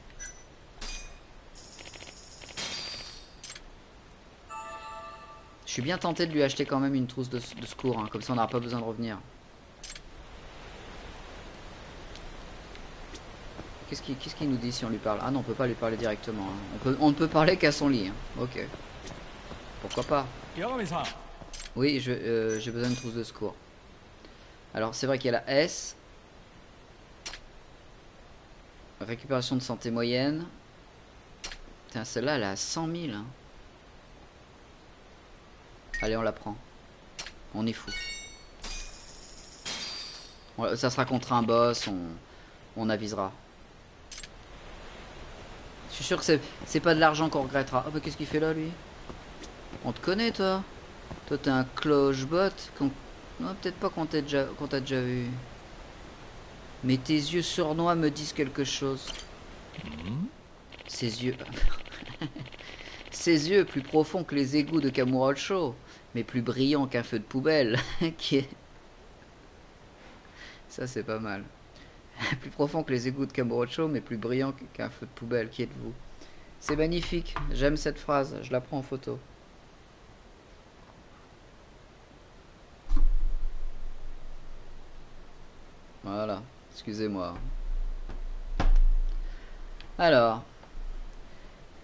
Je suis bien tenté de lui acheter quand même une trousse de, secours, hein, comme ça on n'aura pas besoin de revenir. Qu'est-ce qu'il nous dit si on lui parle? Ah non, on peut pas lui parler directement. Hein. On, peut, on ne peut parler qu'à son lit. Hein. Ok. Pourquoi pas? Oui, euh, j'ai besoin d'une trousse de secours. Alors, c'est vrai qu'il y a la S. Récupération de santé moyenne. Putain, celle-là, elle à 100 000. hein. Allez, on la prend. On est fou. Ça sera contre un boss, on, avisera. Je suis sûr que c'est- pas de l'argent qu'on regrettera. Ah bah qu'est-ce qu'il fait là, lui? On te connaît, toi? Toi, t'es un cloche-bot. Non, peut-être pas qu'on t'a déjà... déjà vu. Mais tes yeux sournois me disent quelque chose. Ses yeux... Ses yeux plus profonds que les égouts de Kamurocho, mais plus brillants qu'un feu de poubelle. Qui est... Ça, c'est pas mal. plus profond que les égouts de Kamurocho, mais plus brillant qu'un feu de poubelle. Qui êtes-vous? C'est magnifique. J'aime cette phrase. Je la prends en photo. Voilà, excusez-moi. Alors,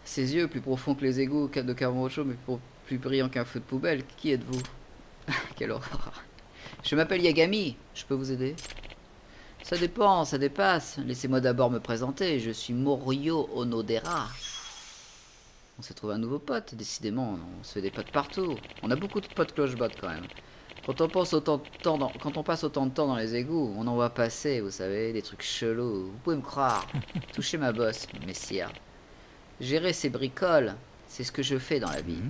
ses yeux plus profonds que les égouts de Kamurocho, mais pour- plus brillants qu'un feu de poubelle, qui êtes-vous? Quelle horreur. Je m'appelle Yagami, je peux vous aider? Ça dépend, ça dépasse. Laissez-moi d'abord me présenter, je suis Morio Onodera. On s'est trouvé un nouveau pote, décidément, on se fait des potes partout. On a beaucoup de potes cloche-bot quand même. Quand on, passe autant de temps dans, quand on passe autant de temps dans les égouts, on en voit passer, vous savez, des trucs chelous. Vous pouvez me croire. Touchez ma bosse, messire. Gérer ces bricoles, c'est ce que je fais dans la vie.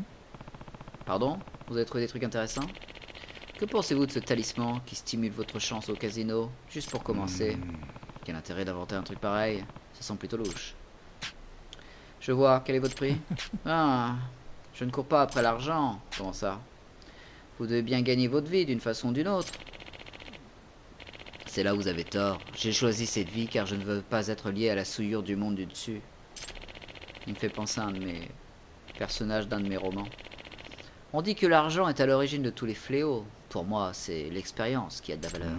Pardon? Vous avez trouvé des trucs intéressants? Que pensez-vous de ce talisman qui stimule votre chance au casino? Juste pour commencer. Quel intérêt d'inventer un truc pareil? Ça sent plutôt louche. Je vois, quel est votre prix? Ah, je ne cours pas après l'argent. Comment ça? Vous devez bien gagner votre vie d'une façon ou d'une autre. C'est là où vous avez tort. J'ai choisi cette vie car je ne veux pas être lié à la souillure du monde du dessus. Il me fait penser à un de mes personnages d'un de mes romans. On dit que l'argent est à l'origine de tous les fléaux. Pour moi, c'est l'expérience qui a de la valeur.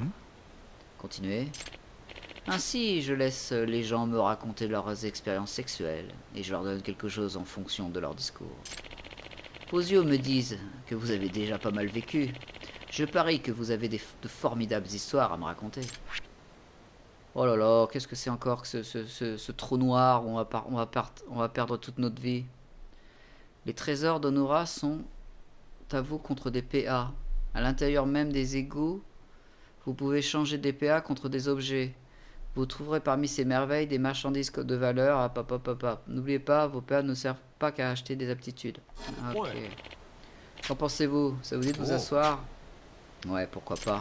Continuez. Ainsi, je laisse les gens me raconter leurs expériences sexuelles et je leur donne quelque chose en fonction de leur discours. Yeux me disent que vous avez déjà pas mal vécu. Je parie que vous avez de formidables histoires à me raconter. Oh là là, qu'est-ce que c'est encore que ce, trou noir où on va, on, va perdre toute notre vie? Les trésors d'Honora sont à vous contre des PA. À l'intérieur même des égouts, vous pouvez changer des PA contre des objets. Vous trouverez parmi ces merveilles des marchandises de valeur. N'oubliez pas, vos PA ne servent pas qu'à acheter des aptitudes. Ok. Ouais. Qu'en pensez-vous? Ça vous dit de vous Oh. asseoir? Ouais, pourquoi pas.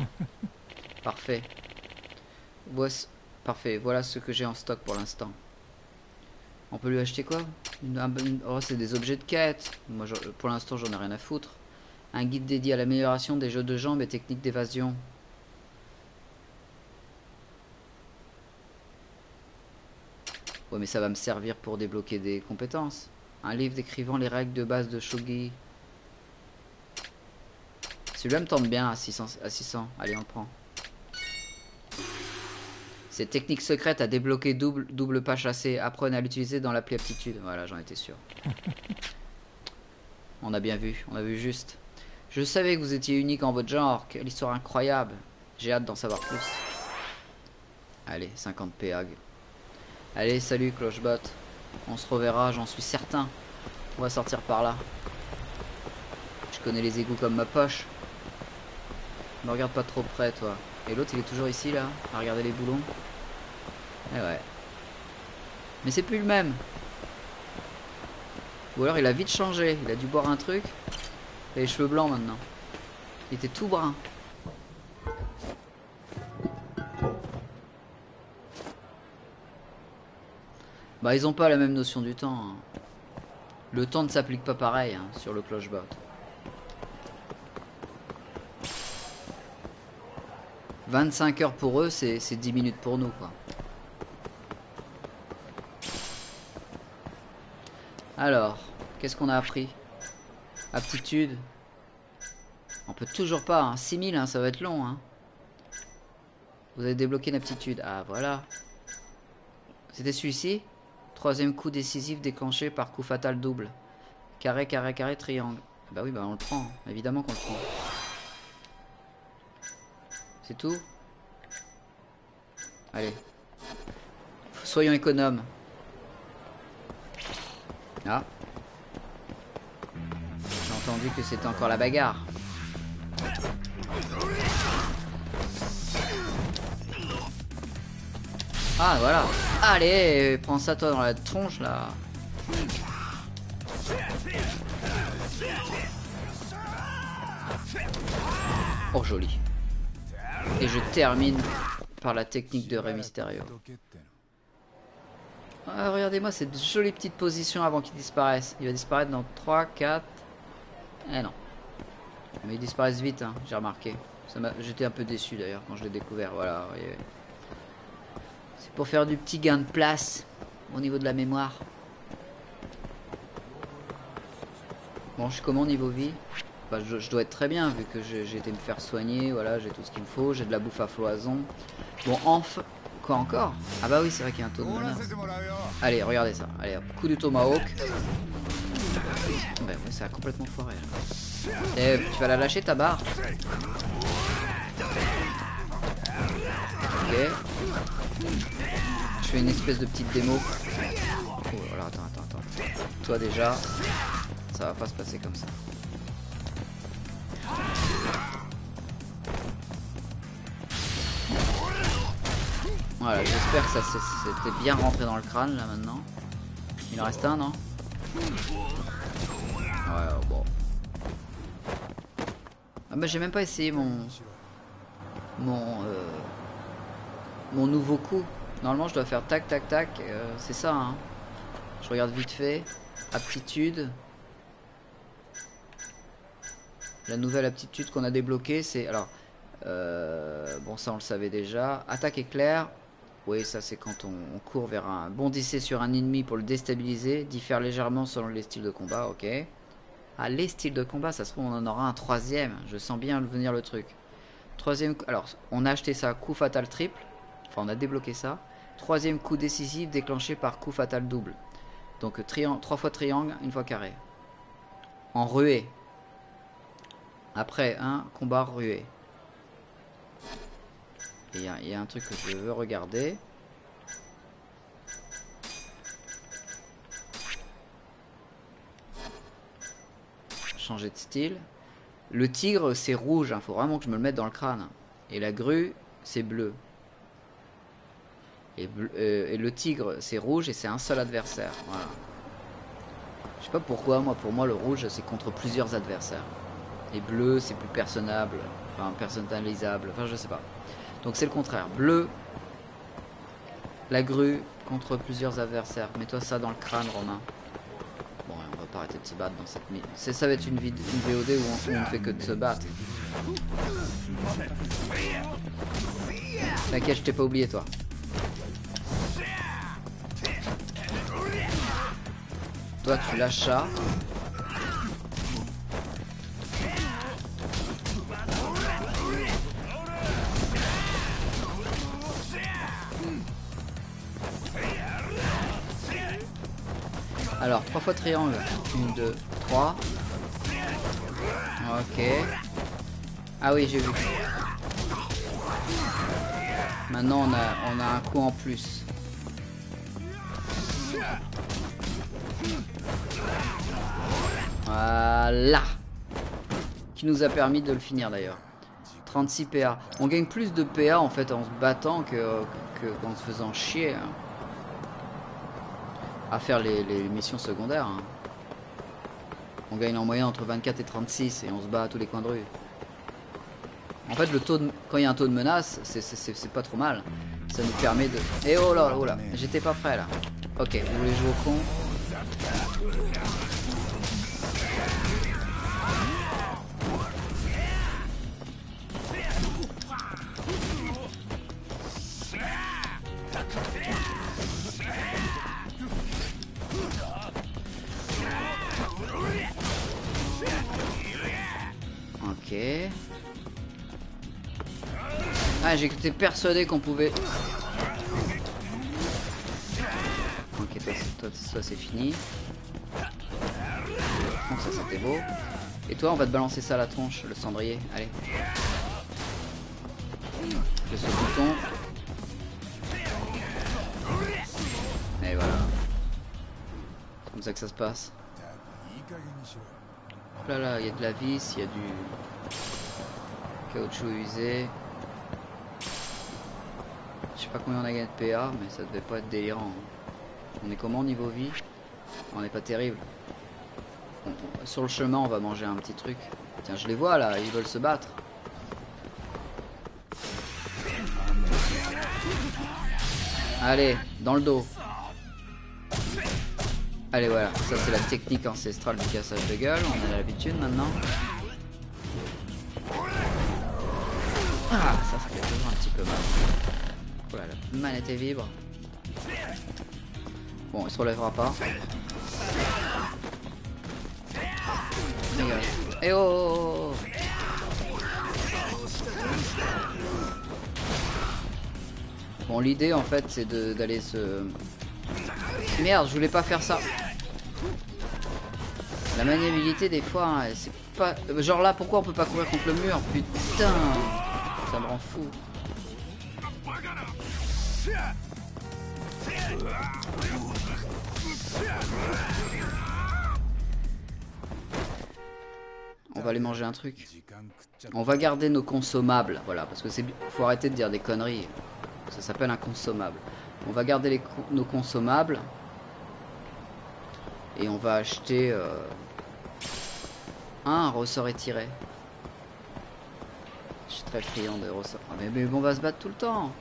Parfait. Voici... Parfait, voilà ce que j'ai en stock pour l'instant. On peut lui acheter quoi? Une- un- une- Oh, c'est des objets de quête. Moi, je- pour l'instant, j'en ai rien à foutre. Un guide dédié à l'amélioration des jeux de jambes et techniques d'évasion. Ouais, mais ça va me servir pour débloquer des compétences. Un livre décrivant les règles de base de shogi. Celui-là me tente bien à 600, à 600. Allez, on le prend. Cette technique secrète à débloquer double, double pas chassé. Apprenez à l'utiliser dans l'appli aptitude. Voilà, j'en étais sûr. On a bien vu, on a vu juste. Je savais que vous étiez unique en votre genre. Quelle histoire incroyable. J'ai hâte d'en savoir plus. Allez, 50 PAG. Allez, salut Clochebot. On se reverra, j'en suis certain. On va sortir par là. Je connais les égouts comme ma poche. Me regarde pas trop près, toi. Et l'autre, il est toujours ici, là, à regarder les boulons. Eh ouais. Mais c'est plus le même. Ou alors il a vite changé. Il a dû boire un truc. Il a les cheveux blancs maintenant. Il était tout brun. Bah ils ont pas la même notion du temps. hein. Le temps ne s'applique pas pareil hein, sur le clochebot. « 25 heures pour eux, c'est c'est 10 minutes pour nous, quoi. Alors, qu'est-ce qu'on a appris? Aptitude? On peut toujours pas, hein. 6000, hein, ça va être long. Vous avez débloqué une aptitude. Ah, voilà. C'était celui-ci? Troisième coup décisif déclenché par coup fatal double. Carré, carré, carré, triangle. Bah oui, bah on le prend. Évidemment qu'on le prend. C'est tout? Allez. Soyons économes. Ah. J'ai entendu que c'était encore la bagarre. Ah voilà. Allez, prends ça toi dans la tronche là. Oh joli. Et je termine par la technique de Rey Mysterio. Ah, Regardez-moi cette jolie petite position avant qu'il disparaisse. Il va disparaître dans 3, 4... Eh non. Mais ils disparaissent vite, hein, j'ai remarqué. J'étais un peu déçu d'ailleurs quand je l'ai découvert. Voilà, voyez. C'est pour faire du petit gain de place au niveau de la mémoire. Bon, je suis comment au niveau vie je, dois être très bien vu que j'ai été me faire soigner. Voilà, j'ai tout ce qu'il me faut. J'ai de la bouffe à foison. Bon, enfin. Quoi encore? Ah, bah oui, c'est vrai qu'il y a un taux de. Allez, regardez ça. Allez, hop, coup du tomahawk. Bah, ouais, ça a complètement foiré. Eh, tu vas la lâcher ta barre? Ok. Je fais une espèce de petite démo. Oh là là, attends, attends, attends. Toi déjà, ça va pas se passer comme ça. Voilà, j'espère que ça c'était bien rentré dans le crâne là maintenant. Il en reste un, non? Ouais, bon. Ah bah j'ai même pas essayé mon... Mon... euh, Mon nouveau coup. Normalement je dois faire tac tac tac. euh, c'est ça, hein. Je regarde vite fait. Aptitude. La nouvelle aptitude qu'on a débloquée, c'est... Alors... euh, bon ça on le savait déjà. Attaque éclair. Oui, ça c'est quand on, court vers un... Bondissez sur un ennemi pour le déstabiliser. Diffère légèrement selon les styles de combat, ok. Ah, les styles de combat, ça se trouve on en aura un troisième. Je sens bien venir le truc. Troisième... Alors, on a acheté ça, coup fatal triple. Enfin, on a débloqué ça. Troisième coup décisif déclenché par coup fatal double. Donc, trois fois triangle, une fois carré. En ruée. Après, un combat ruée. Il y, a- il y a un truc que je veux regarder. Changer de style. Le tigre, c'est rouge. Il faut vraiment que je me le mette dans le crâne. Et la grue, c'est bleu. Euh, et le tigre, c'est rouge et c'est un seul adversaire. Voilà. Je sais pas pourquoi, moi, pour moi, le rouge, c'est contre plusieurs adversaires. Et bleu, c'est plus personnable. Enfin, personnalisable. Enfin, je sais pas. Donc c'est le contraire. Bleu, la grue contre plusieurs adversaires. Mets-toi ça dans le crâne, Romain. Bon, on va pas arrêter de se battre dans cette... C'est Ça va être une, vid- une VOD où on, on fait que de se battre. T'inquiète, je t'ai pas oublié, toi. Toi, tu ça. Alors, trois fois triangle. Une, deux, trois. Ok. Ah oui, j'ai vu. Maintenant, on a, on a un coup en plus. Voilà. Qui nous a permis de le finir d'ailleurs. 36 PA. On gagne plus de PA en fait en se battant que, que qu'en se faisant chier. hein. À faire les, missions secondaires. hein. On gagne en moyenne entre 24 et 36 et on se bat à tous les coins de rue. En fait, le taux de, quand il y a un taux de menace, c'est- pas trop mal. Ça nous permet de. Et oh là, oh là, j'étais pas prêt là. Ok, vous voulez jouer au con? j'étais persuadé qu'on pouvait... Ok, toi, c'est fini. Bon, ça c'était beau. Et toi, on va te balancer ça à la tronche, le cendrier. Allez. Le ce bouton. Et voilà. C'est comme ça que ça se passe. Là là, il y a de la vis, il y a du caoutchouc usé. Pas combien on a gagné de PA, mais ça devait pas être délirant. On est comment niveau vie? On est pas terrible. Sur le chemin, on va manger un petit truc. Tiens, je les vois là, ils veulent se battre. Allez, dans le dos. Allez voilà, ça c'est la technique ancestrale du cassage de gueule, on a l'habitude maintenant. Voilà, la manette est vibre. Bon, il se relèvera pas. Regarde. Eh oh, oh, oh, oh. Bon, l'idée en fait c'est d'aller se... Merde, je voulais pas faire ça. La maniabilité des fois, hein, c'est pas... Genre là, pourquoi on peut pas courir contre le mur? Putain Ça me rend fou. On va aller manger un truc. On va garder nos consommables, voilà, parce que c'est faut arrêter de dire des conneries. Ça s'appelle un consommable. On va garder nos consommables et on va acheter euh, un ressort étiré. Je suis très friand de ressort. Ah, mais, mais on va se battre tout le temps.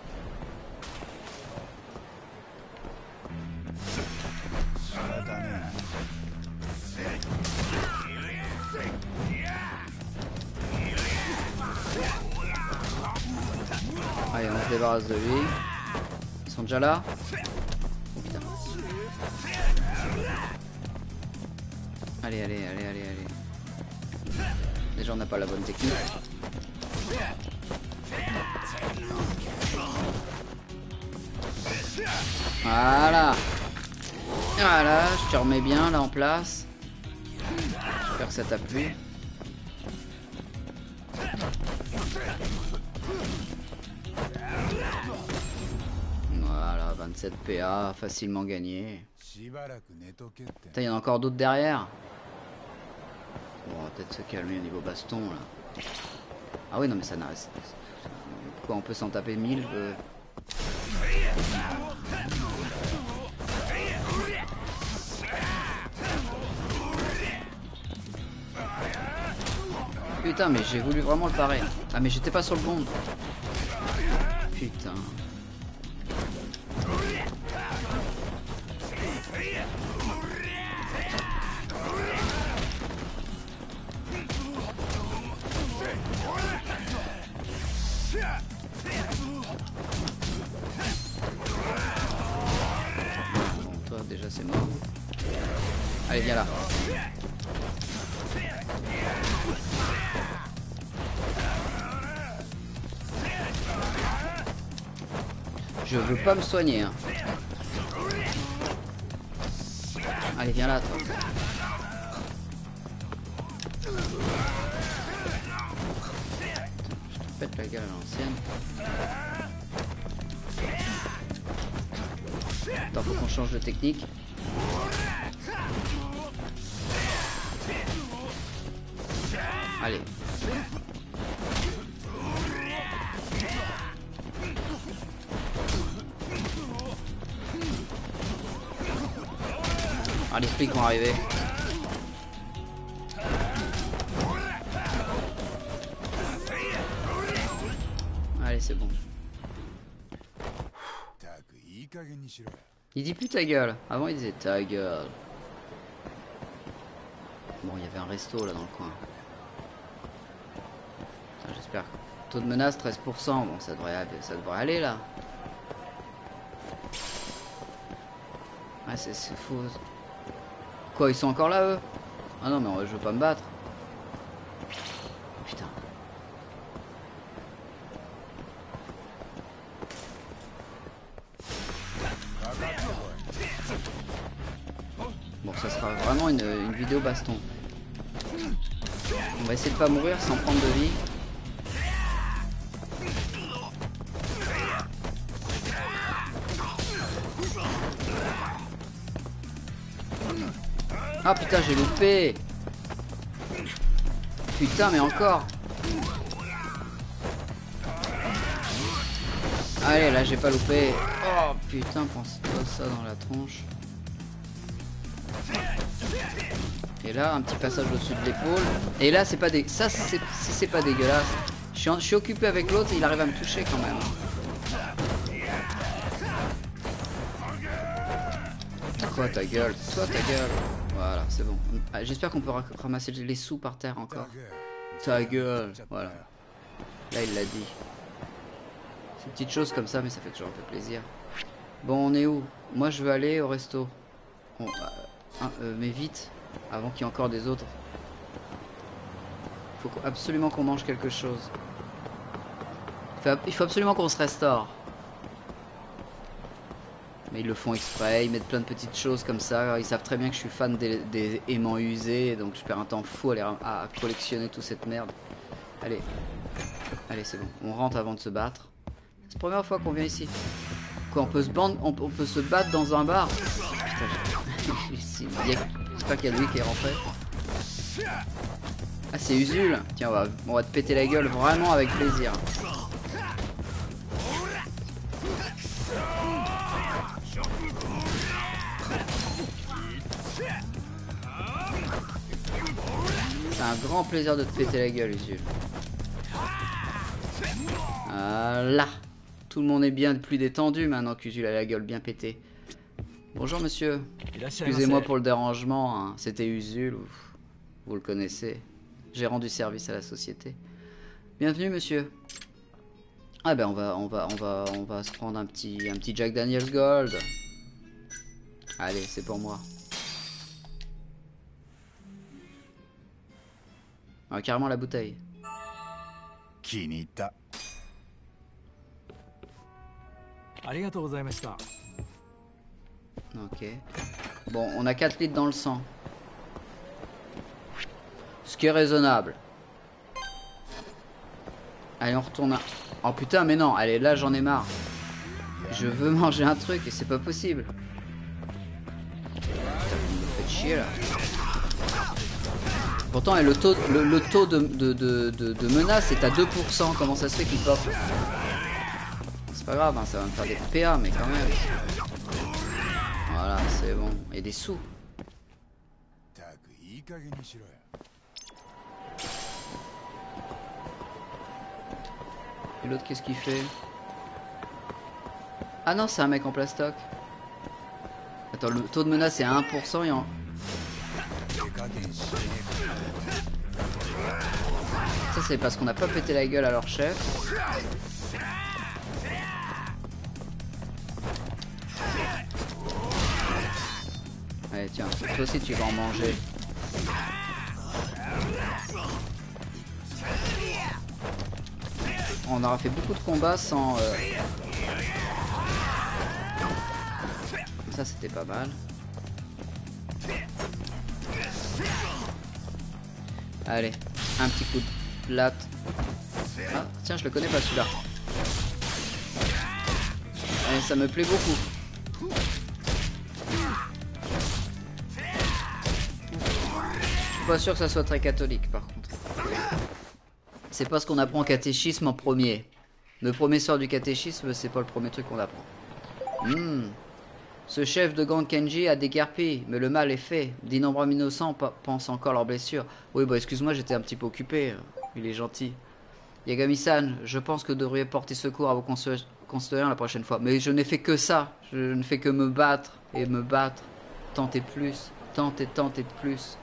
Débarrasse de lui. Ils sont déjà là. Allez, allez, allez, allez, allez. Déjà, on n'a pas la bonne technique. Voilà. Voilà, je te remets bien là en place. J'espère que ça t'a plu. PA facilement gagné. Putain, y en a encore d'autres derrière. Bon, on va peut-être se calmer au niveau baston là. Ah oui, non, mais ça n'a Pourquoi on peut s'en taper 1000. Putain, mais j'ai voulu vraiment le parer. Ah, mais j'étais pas sur le bon. Putain. Me soigner. Hein. Allez, viens là, toi. Ah, les flics vont arriver. Allez, c'est bon. Il dit plus ta gueule. Avant, il disait ta gueule. Bon, il y avait un resto là dans le coin. J'espère. Taux de menace 13%. Bon, ça devrait, ça devrait aller là. Ouais, c'est faux. Quoi, ils sont encore là eux? Ah non, mais je veux pas me battre. Putain. Bon, ça sera vraiment une, une vidéo baston. On va essayer de pas mourir sans prendre de vie. Ah putain, j'ai loupé Putain, mais encore Allez, là, j'ai pas loupé. Oh putain, pense-toi ça dans la tronche. Et là, un petit passage au-dessus de l'épaule. Et là, c'est pas des... Ça, c'est pas dégueulasse. Je suis, en- je suis occupé avec l'autre et il arrive à me toucher quand même. Toi, ta gueule. Toi, ta gueule. Voilà, c'est bon. Ah, J'espère qu'on peut ra- ramasser les sous par terre encore. Ta gueule. Voilà. Là, il l'a dit. C'est une petite chose comme ça, mais ça fait toujours un peu plaisir. Bon, on est où? Moi, je veux aller au resto. Bon, euh, mais vite, avant qu'il y ait encore des autres. Faut qu- absolument qu'on mange quelque chose. Il faut, il faut absolument qu'on se restaure. Mais ils le font exprès, ils mettent plein de petites choses comme ça. Ils savent très bien que je suis fan des, aimants usés, donc je perds un temps fou à, collectionner toute cette merde. Allez, allez, c'est bon. On rentre avant de se battre. C'est la première fois qu'on vient ici. Quoi, on peut se bande, on, peut se battre dans un bar? Putain, J'espère qu'il y a lui qui est rentré. Ah, c'est Usul. Tiens, on va te péter la gueule vraiment avec plaisir. Un grand plaisir de te péter la gueule, Usul. Voilà. Tout le monde est bien plus détendu maintenant qu'Usul a la gueule bien pétée. Bonjour monsieur. Excusez-moi pour le dérangement, hein. c'était Usul, vous, vous le connaissez. J'ai rendu service à la société. Bienvenue monsieur. Ah ben on va on va on va on va se prendre un petit un petit Jack Daniels Gold. Allez, c'est pour moi. Ah, carrément la bouteille. Kinita. Ok. Bon, on a 4 litres dans le sang. Ce qui est raisonnable. Allez, on retourne à... Oh putain, mais non. Allez, là, j'en ai marre. Je veux manger un truc et c'est pas possible. Putain, me chier, là. Pourtant, le taux, de, de, menace est à 2%. Comment ça se fait qu'il pop C'est pas grave, hein, ça va me faire des PA, mais quand même. Voilà, c'est bon. Et des sous. Et l'autre, qu'est-ce qu'il fait? Ah non, c'est un mec en plastoc. Attends, le taux de menace est à 1% et en... Ça c'est parce qu'on n'a pas pété la gueule à leur chef. Allez tiens, toi aussi tu vas en manger. On aura fait beaucoup de combats sans... Euh, Ça c'était pas mal. Allez, un petit coup de plate. Ah, tiens, je le connais pas celui-là. Et ça me plaît beaucoup. Je suis pas sûr que ça soit très catholique par contre. C'est pas ce qu'on apprend au catéchisme en premier. Le premier sort du catéchisme, c'est pas le premier truc qu'on apprend. Hmm. Ce chef de gang Kenji a décarpé, mais le mal est fait. D'innombrables innocents pensent encore leurs blessures. Oui, bah excuse-moi, j'étais un petit peu occupé. Il est gentil. Yagami-san, je pense que vous devriez porter secours à vos concitoyens la prochaine fois. Mais je n'ai fait que ça. Je ne fais que me battre et me battre. Tenter plus. Tenter, tenter plus.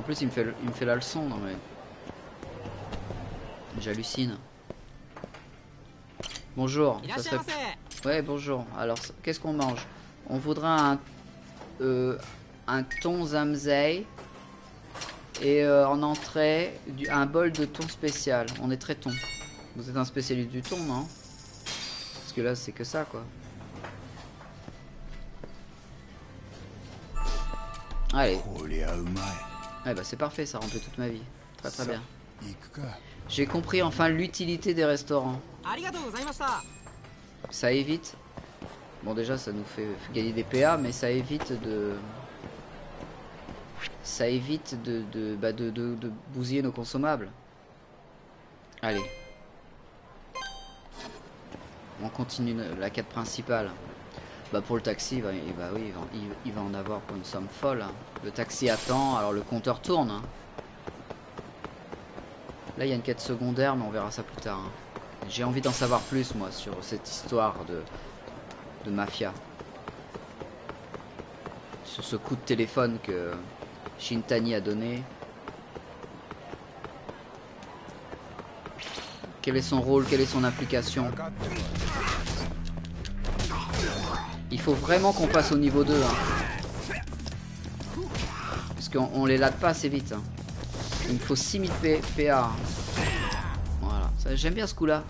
En plus, il me fait, il me fait la leçon. Non, mais... J'hallucine. Bonjour. Ouais, bonjour. Alors, qu'est-ce qu'on mange? On voudra un, euh, un thon zamzei et euh, en entrée du, un bol de thon spécial. On est très thon. Vous êtes un spécialiste du thon, non? Parce que là, c'est que ça, quoi. Allez. Ouais, bah c'est parfait, ça remplit toute ma vie. Très très bien. J'ai compris enfin l'utilité des restaurants. Ça évite... Bon déjà ça nous fait gagner des PA, mais ça évite de... Ça évite de, de, bah de, de, de bousiller nos consommables. Allez. On continue la quête principale. Bah pour le taxi, bah, oui, il va, en avoir pour une somme folle. Hein. Le taxi attend, alors le compteur tourne. Hein. Là, il y a une quête secondaire, mais on verra ça plus tard. Hein. J'ai envie d'en savoir plus, moi, sur cette histoire de, de mafia. Sur ce coup de téléphone que Shintani a donné. Quel est son rôle Quelle est son implication? Il faut vraiment qu'on passe au niveau 2. Hein. Parce qu'on les lade pas assez vite. Hein. Il me faut 6000 PA. Voilà. J'aime bien ce coup là.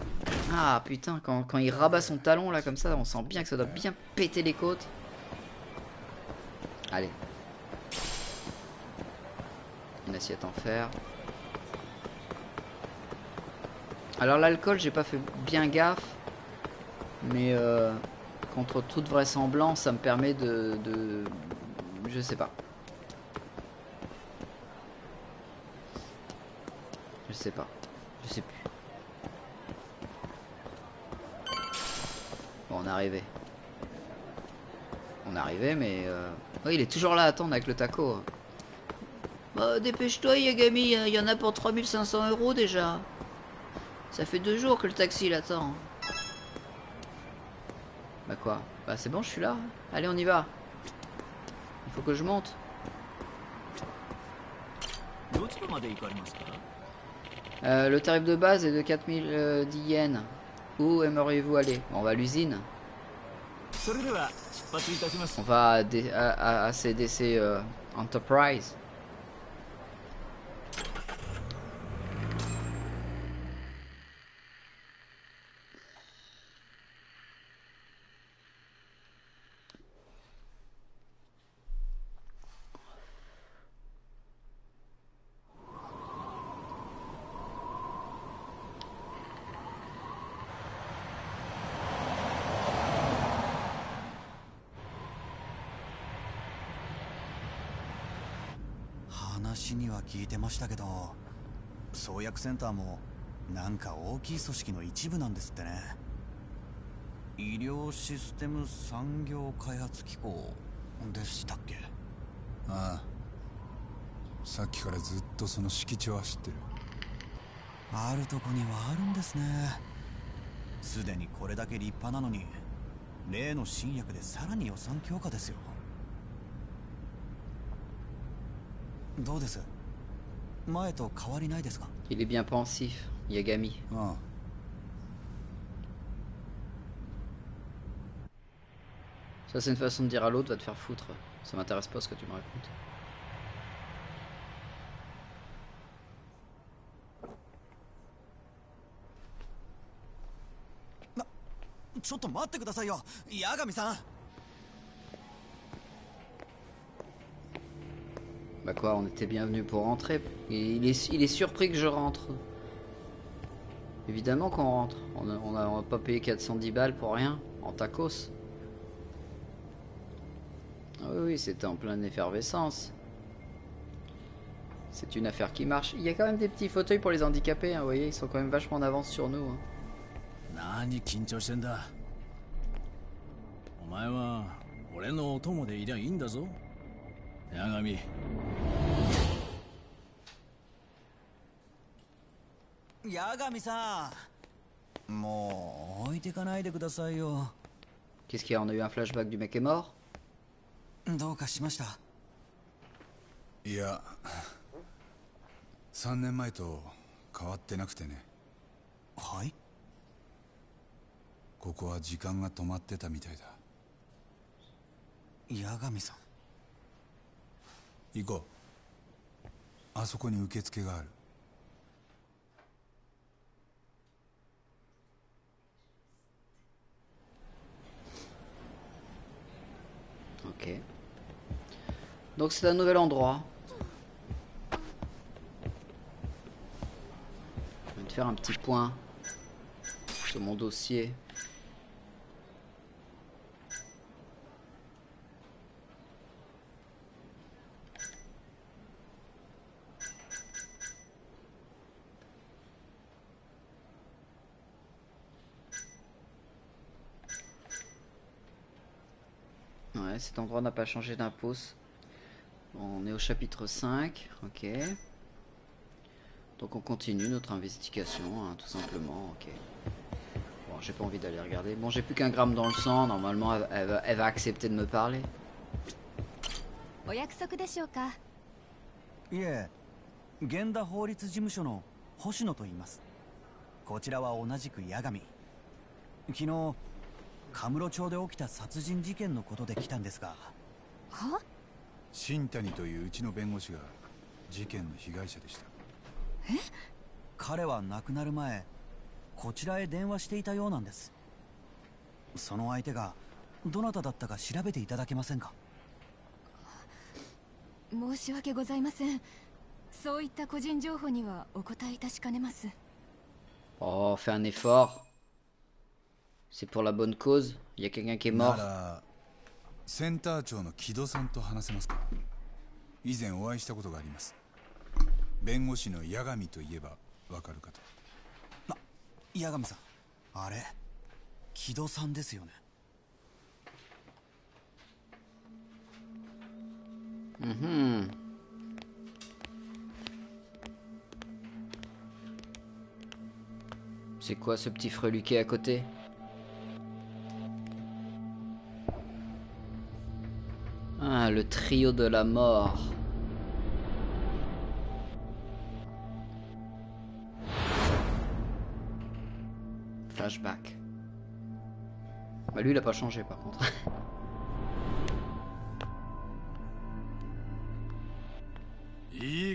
Ah putain, quand, quand, il rabat son talon là comme ça, on sent bien que ça doit bien péter les côtes. Allez. Une assiette en fer. Alors l'alcool, j'ai pas fait bien gaffe. Mais euh, contre toute vraisemblance, ça me permet de, de... Je sais pas. Je sais pas. Je sais plus. On est arrivé. On est arrivé, mais... Euh... il est toujours là à attendre avec le taco. Bah, dépêche-toi, Yagami, il y en a pour 3500 euros déjà. Ça fait deux jours que le taxi l'attend. Bah quoi? Bah c'est bon, je suis là. Allez, on y va. Il faut que je monte. Euh, le tarif de base est de 4000 euh, yens. Où aimeriez-vous aller? On va à l'usine. On va à, à, CDC euh, Enterprise. 聞いてましたけど創薬センターもなんか大きい組織の一部なんですってね。医療システム産業開発機構でしたっけ？ああ。さっきからずっとその敷地は知ってる。あるとこにはあるんですね。すでにこれだけ立派なのに例の新薬でさらに予算強化ですよ。どうです？Il est bien pensif, Yagami. Ah. Ça c'est une façon de dire à l'autre va te faire foutre. Ça m'intéresse pas ce que tu me racontes. Bah quoi, on était bienvenus pour rentrer. Et il est, il est surpris que je rentre. Évidemment qu'on rentre. On a, on a- on a pas payé 410 balles pour rien. En tacos. Ah oui, oui, c'était en pleine effervescence. C'est une affaire qui marche. Il y a quand même des petits fauteuils pour les handicapés, hein, vous voyez, ils sont quand même vachement en avance sur nous. hein. 何緊張してんだお前は俺のお供でいりゃいいんだぞ 八神八神さん。もう置いてかないでくださいよ。Qu'est-ce qu'il y a? On a eu un flashback du mec est mort? どうかしました。いや3年前と変わってなくてね。はい？ここは時間が止まってたみたいだ。八神さん行こうあそこに受付がある Ok. Donc c'est un nouvel endroit. Je vais te faire un petit point sur mon dossier. cet endroit n'a pas changé d'un pouce. On est au chapitre 5, ok. Donc on continue notre investigation, hein, tout simplement, ok. Bon, j'ai pas envie d'aller regarder. Bon, j'ai plus qu'un gramme dans le sang, normalement elle, elle va, elle va accepter de me parler. お約束でしょうかいえ源田法律事務所の星野と言いますこちらは同じく八神昨日 カムロ町で起きた殺人事件のことで来たんですが。は？新谷といううちの弁護士が事件の被害者でした。彼は亡くなる前こちらへ電話していたようなんです。その相手がどなただったか調べていただけませんか？申し訳ございません。そういった個人情報にはお答えいたしかねます。Oh, fais un effort. C'est pour la bonne cause. Il y a quelqu'un qui est な mort. らセンター長の木戸さんと話せますか以前お会いしたことがあります弁護士の八神といえばわかるかと八神さんあれ木戸さんですよね Mhm. C'est quoi ce petit freluquet à côté Ah, le trio de la mort. Flashback. Bah lui il a pas changé par contre. い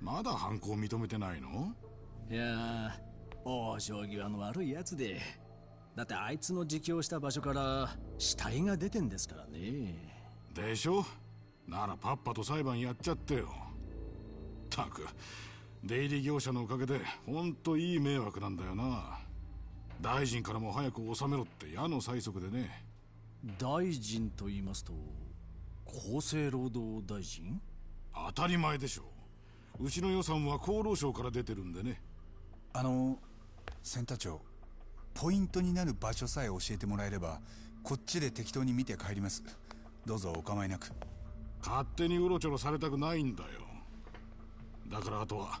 まだ犯行認めてないの？いや往生際の悪いやつで。だってあいつの自供した場所から死体が出てんですからね。でしょ？ならパッパと裁判やっちゃってよ。たく出入り業者のおかげでほんといい迷惑なんだよな。大臣からも早く収めろって矢の催促でね。大臣と言いますと厚生労働大臣？当たり前でしょ。うちの予算は厚労省から出てるんでね。あのセンター長ポイントになる場所さえ教えてもらえればこっちで適当に見て帰ります。どうぞお構いなく。勝手にうろちょろされたくないんだよ。だからあとは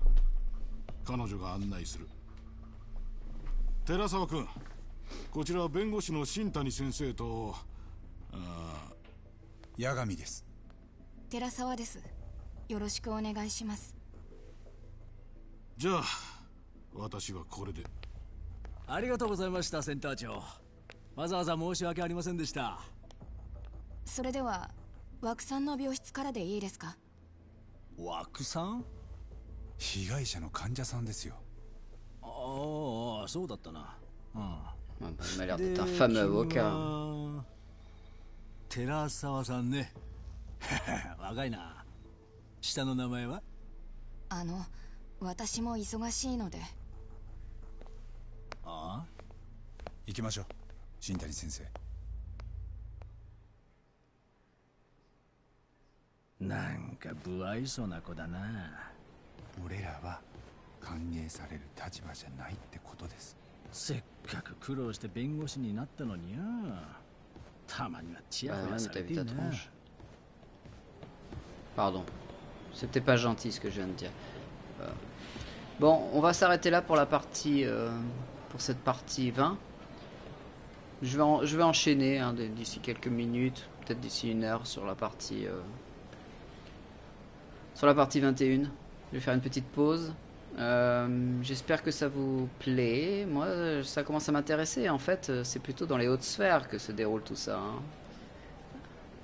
彼女が案内する。寺沢君こちら弁護士の新谷先生とあ八神です。寺沢です。よろしくお願いしますじゃあ私はこれで。ありがとうございましたセンター長。わざわざ申し訳ありませんでした。それでは枠さんの病室からでいいですか？枠さん？被害者の患者さんですよ。ああそうだったな。うん。Ah, il m'a l'air d'être un fameux avocat. 君は寺沢さんね。若いな。下の名前は？あの私も忙しいので。ああ。行きましょう。新谷先生。なんか不愛想な子だな。俺らは歓迎される立場じゃないってことです。せっかく苦労して弁護士になったのによ。たまにはチヤホされてな. Pardon. C'était pas gentil ce que je viens de dire. Euh, Bon, on va s'arrêter là pour la partie. euh, pour cette partie 20. Je vais, je vais enchaîner hein, d'ici quelques minutes, peut-être d'ici une heure sur la partie. euh, sur la partie 21. Je vais faire une petite pause. Euh, J'espère que ça vous plaît. Moi, ça commence à m'intéresser. En fait, c'est plutôt dans les hautes sphères que se déroule tout ça. hein.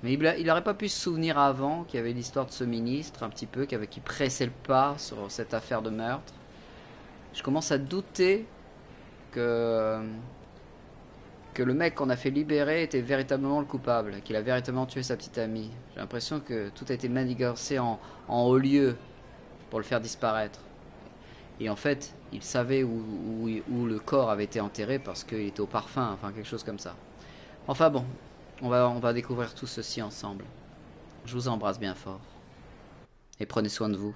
Mais il, a- il aurait pas pu se souvenir avant qu'il y avait l'histoire de ce ministre, un petit peu, qui, qui pressait le pas sur cette affaire de meurtre. Je commence à douter que, que le mec qu'on a fait libérer était véritablement le coupable, qu'il a véritablement tué sa petite amie. J'ai l'impression que tout a été manigancé en, haut lieu pour le faire disparaître. Et en fait, il savait où, où- où le corps avait été enterré parce qu'il était au parfum, enfin quelque chose comme ça. Enfin bon, on va, on va découvrir tout ceci ensemble. Je vous embrasse bien fort. Et prenez soin de vous.